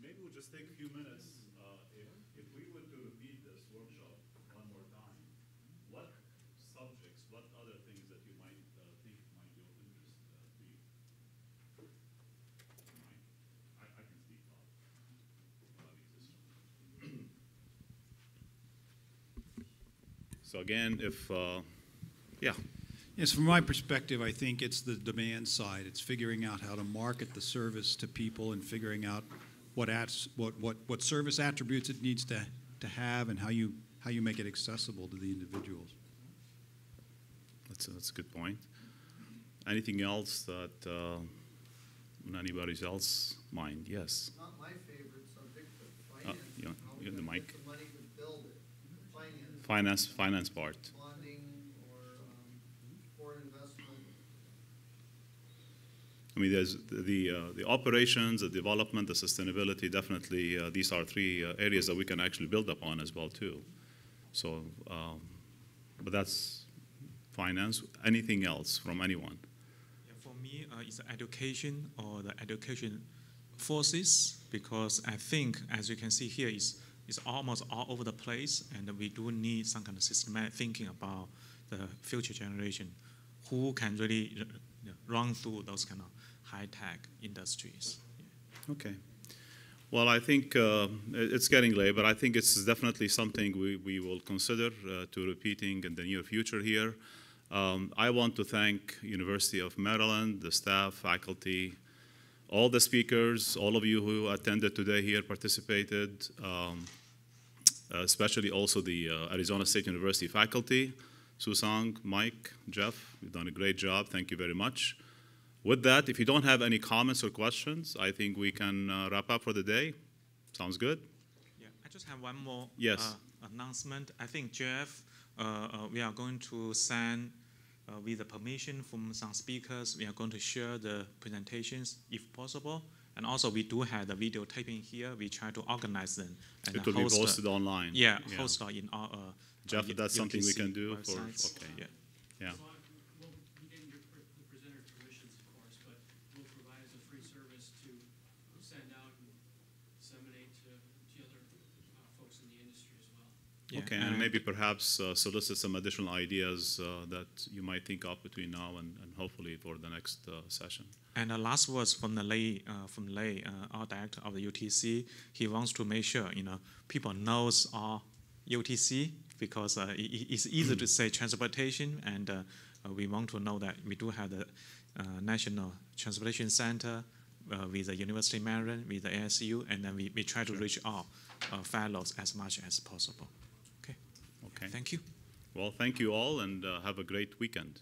Maybe we'll just take a few minutes. Uh, If, if we were to repeat this workshop one more time, what subjects, what other things that you might uh, think might be of interest uh, to you? Mike, I, I can speak about about this one. So again, if, uh, yeah, Yes, from my perspective, I think it's the demand side. It's figuring out how to market the service to people and figuring out what ats, what, what, what service attributes it needs to, to have and how you, how you make it accessible to the individuals. that's, a- that's a good point. Anything else that, uh, on anybody's else mind? Yes. Not my favorite subject, but Uh, finance. you want- you we the mic? get the money to build it, finance, Finance, finance part. or, um. I mean, there's the, uh, the operations, the development, the sustainability, definitely, uh, these are three uh, areas that we can actually build upon as well, too. So, um, but that's finance. Anything else from anyone? Yeah, for me, uh, it's education or the education forces because I think, as you can see here, is is almost all over the place, and we do need some kind of systematic thinking about the future generation, who can really run through those kind of high tech industries. Okay. Well, I think uh, it's getting late, but I think it's definitely something we, we will consider uh, to repeating in the near future here. Um, I want to thank University of Maryland, the staff, faculty, all the speakers, all of you who attended today here, participated, um, especially also the uh, Arizona State University faculty, Susang, Mike, Jeff, you've done a great job. Thank you very much. with that, if you don't have any comments or questions, I think we can uh, wrap up for the day. Sounds good? Yeah, I just have one more Yes. uh, announcement. I think Jeff, uh, uh, we are going to send, uh, with the permission from some speakers, we are going to share the presentations if possible. And also, we do have the video taping here. We try to organize them and It will be host, online. Yeah, Yeah. host uh, in our. Uh, Jeff, uh, that's something we can do for- okay. Yeah. Yeah. So I- we'll be getting your, per- the presenter's permissions, of course, but we'll provide as a free service to send out and disseminate to, to other uh, folks in the industry as well. Yeah, Okay, and maybe perhaps uh, solicit some additional ideas uh, that you might think of between now and, and hopefully for the next uh, session. And the last words from the lay, uh, from Lei, uh, our director of the UTC, he wants to make sure you know people knows our UTC because uh, i- i- it's easy to say transportation, and uh, uh, we want to know that we do have the uh, National Transportation Center uh, with the University of Maryland, with the ASU, and then we, we try to reach our uh, fellows as much as possible. Okay. Thank you. Well, thank you all and uh, have a great weekend.